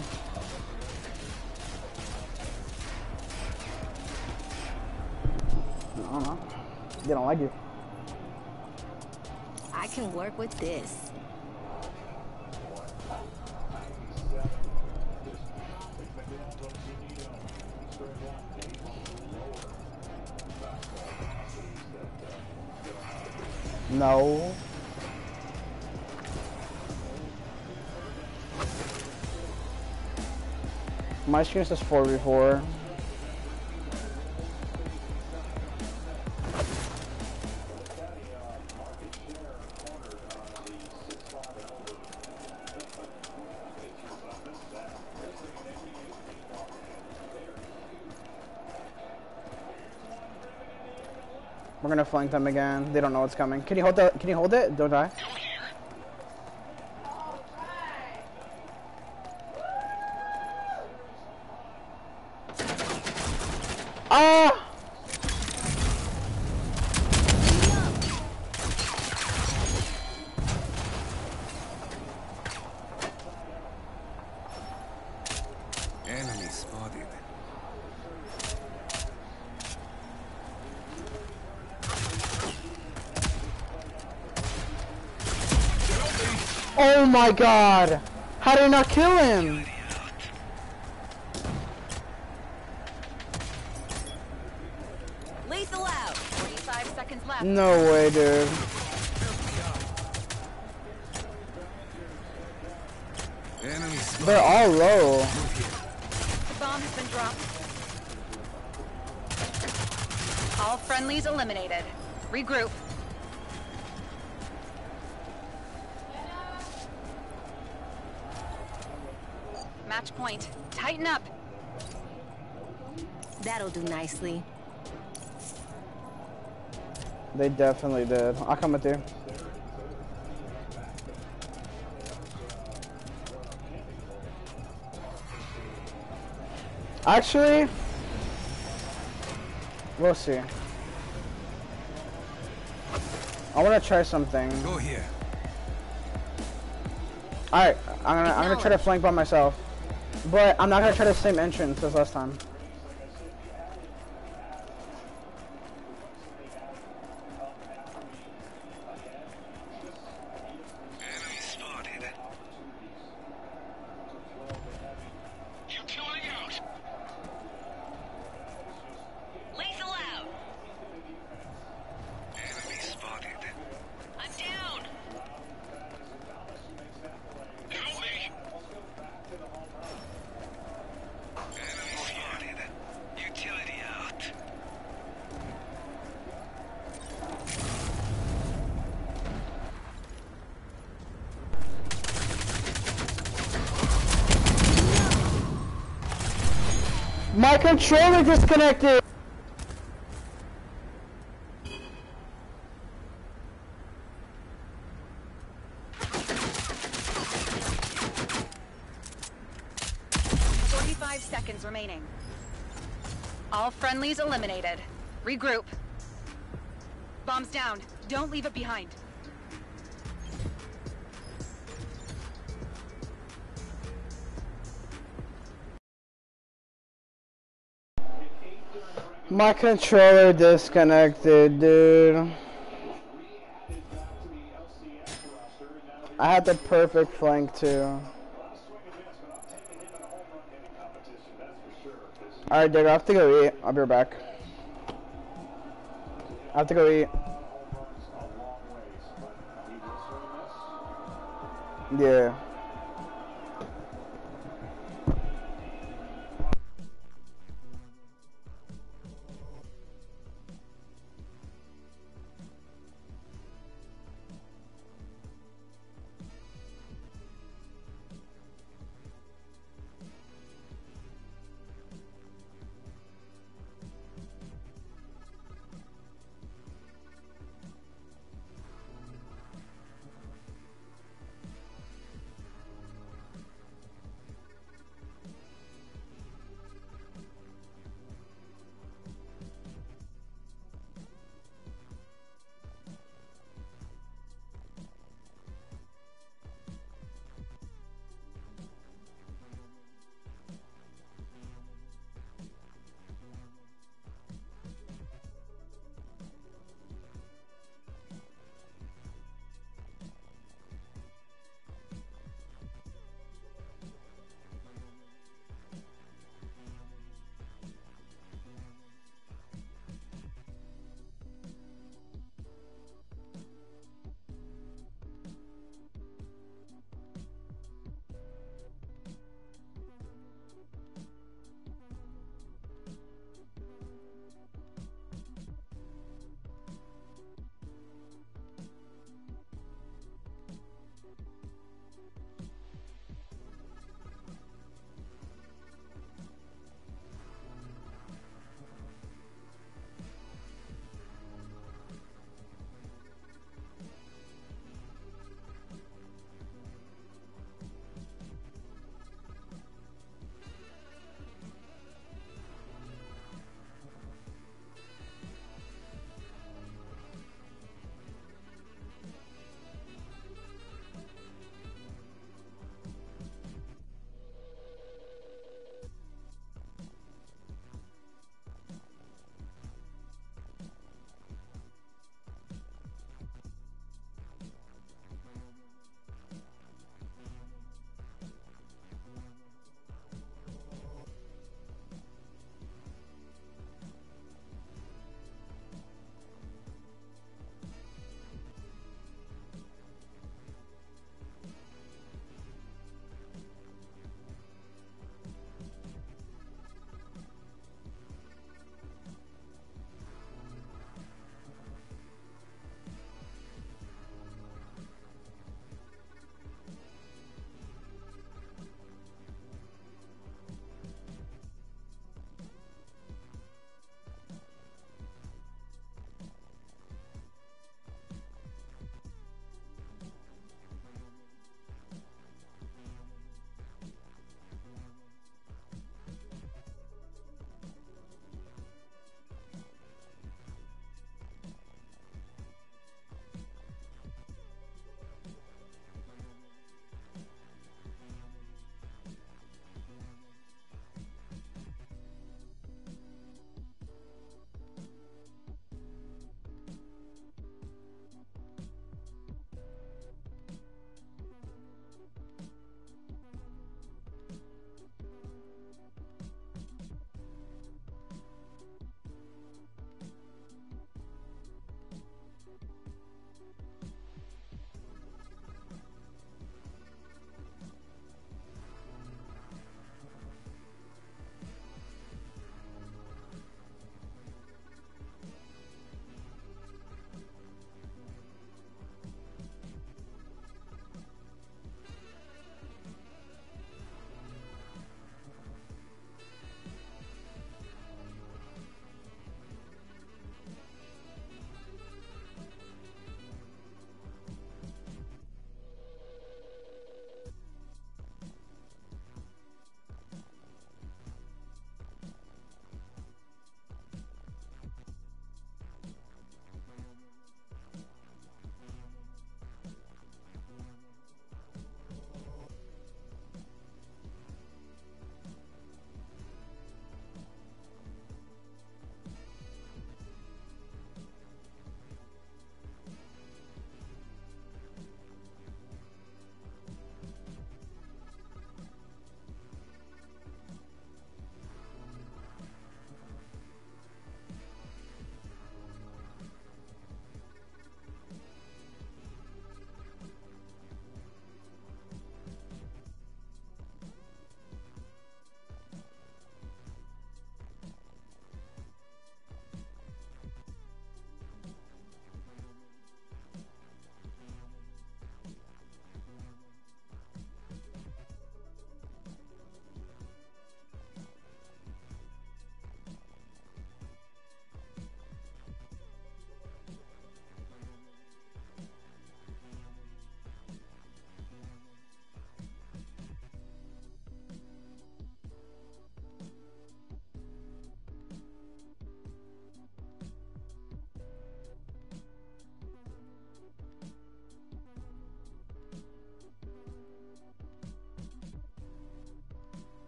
[SPEAKER 1] I don't know. They don't like you.
[SPEAKER 9] I can work with this.
[SPEAKER 1] 4v4. We're gonna flank them again. They don't know what's coming. Can you hold the? Can you hold it? Don't die. Ah!
[SPEAKER 5] Enemy spotted.
[SPEAKER 1] Oh my god! How did I not kill him?
[SPEAKER 9] Lethal out.
[SPEAKER 3] 45 seconds left.
[SPEAKER 1] No way, dude. They're all low.
[SPEAKER 3] The bomb has been dropped. All friendlies eliminated. Regroup. Match point. Tighten up.
[SPEAKER 9] That'll do nicely.
[SPEAKER 1] They definitely did. I'll come with you. Actually, we'll see. I want to try something.
[SPEAKER 5] Go here.
[SPEAKER 1] All right, I'm gonna I'm gonna try to flank by myself, but I'm not gonna try the same entrance as last time. Controller disconnected.
[SPEAKER 3] Forty-five seconds remaining. All friendlies eliminated. Regroup. Bombs down. Don't leave it behind.
[SPEAKER 1] My controller disconnected, dude. I had the perfect flank too. Alright, dude, I have to go eat. I'll be right back. I have to go eat. Yeah.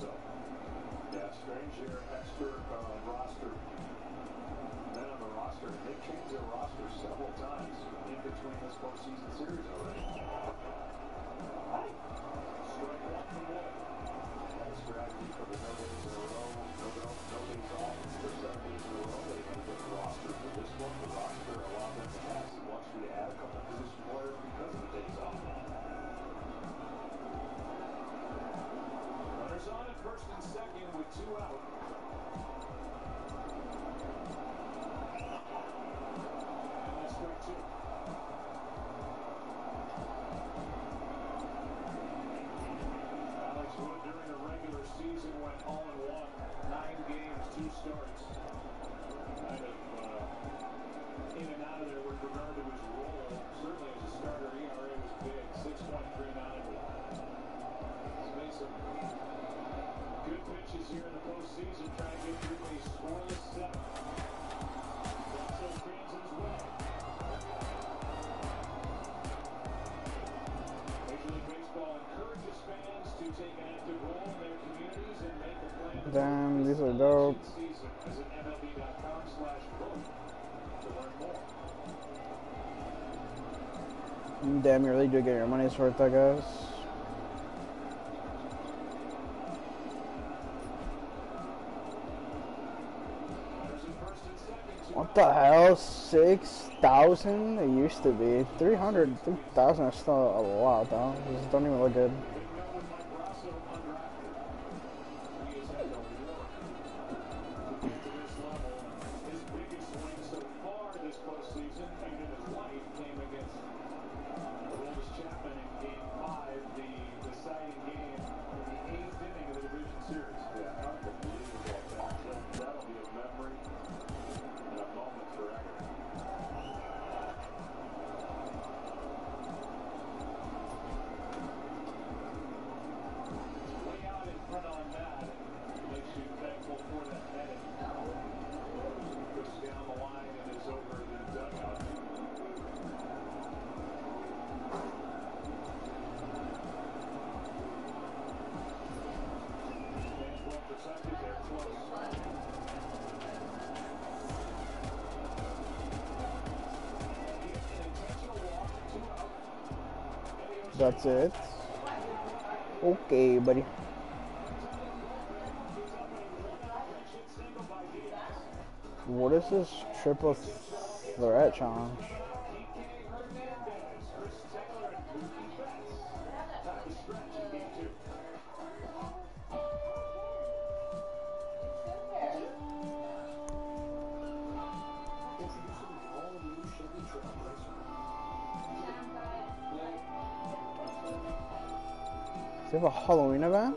[SPEAKER 1] So, Yeah, strange here. Extra uh, roster. Men on the roster. They've changed their roster several times in between this postseason series already.
[SPEAKER 8] Damn, You really do get your money's worth, I guess. What the hell? 6,000? It used to be. 300, 3,000 is still a lot, though. This don't even look good. triple threat challenge. Do they have a Halloween event?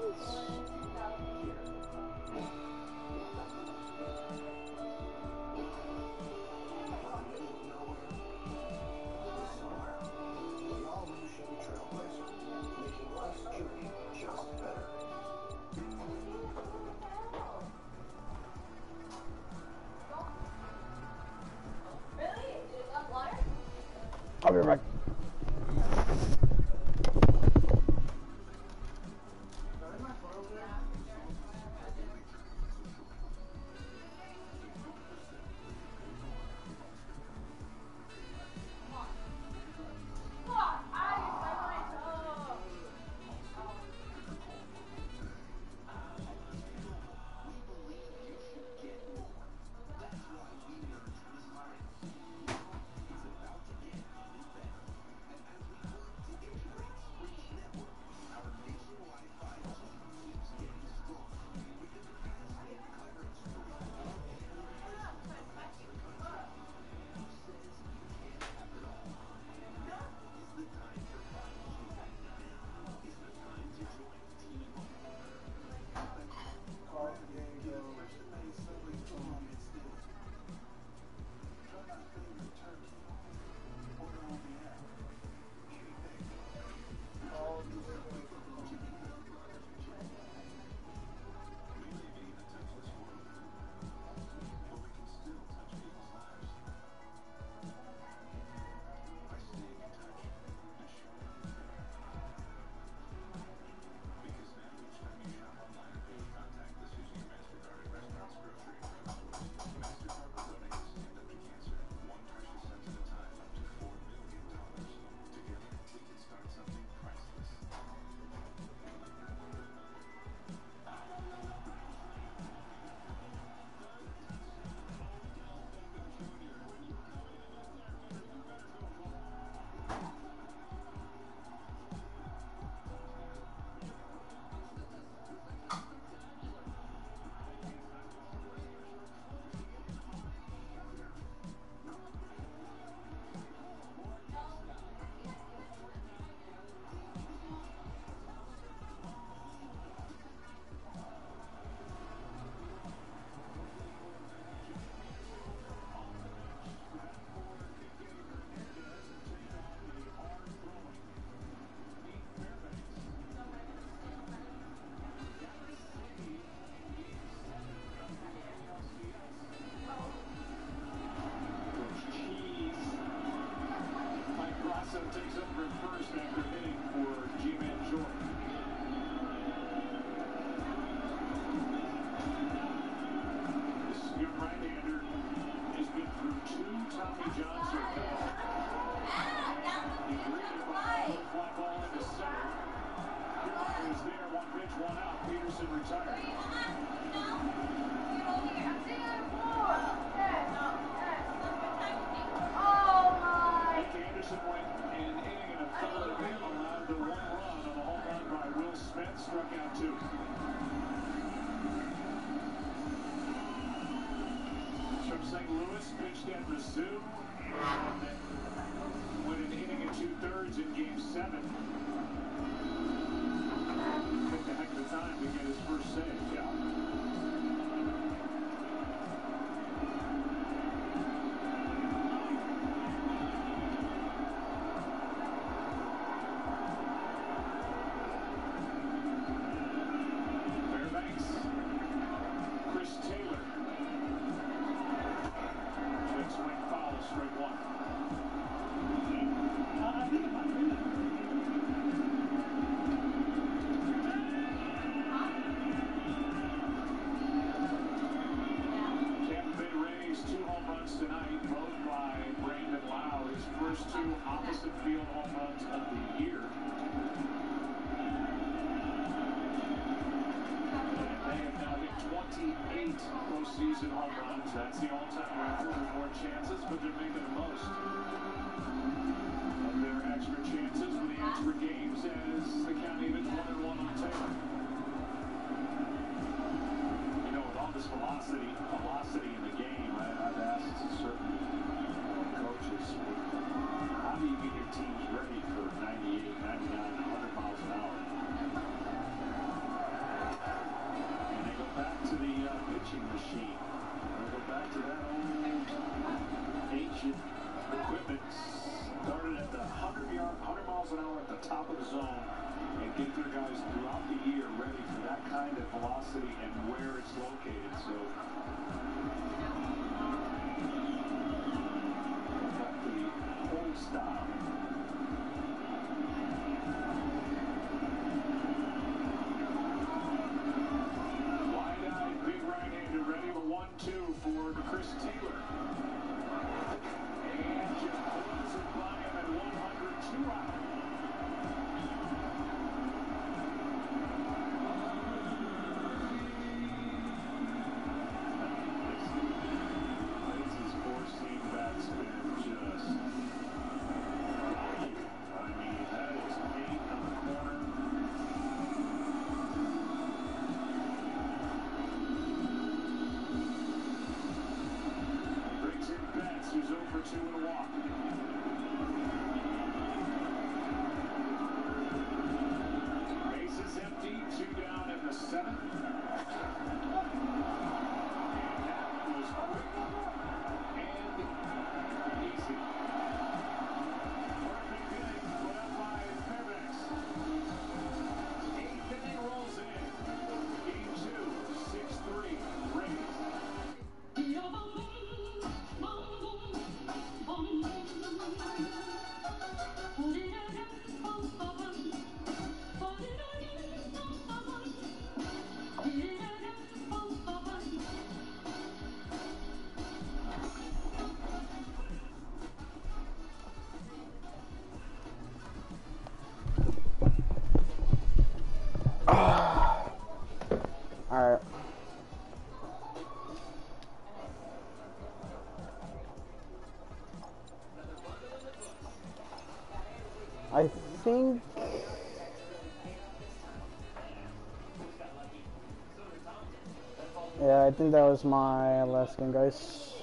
[SPEAKER 9] think that was my last game, guys.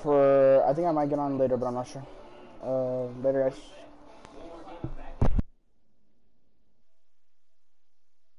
[SPEAKER 9] For I think I might get on later, but I'm not sure. Uh, later, guys.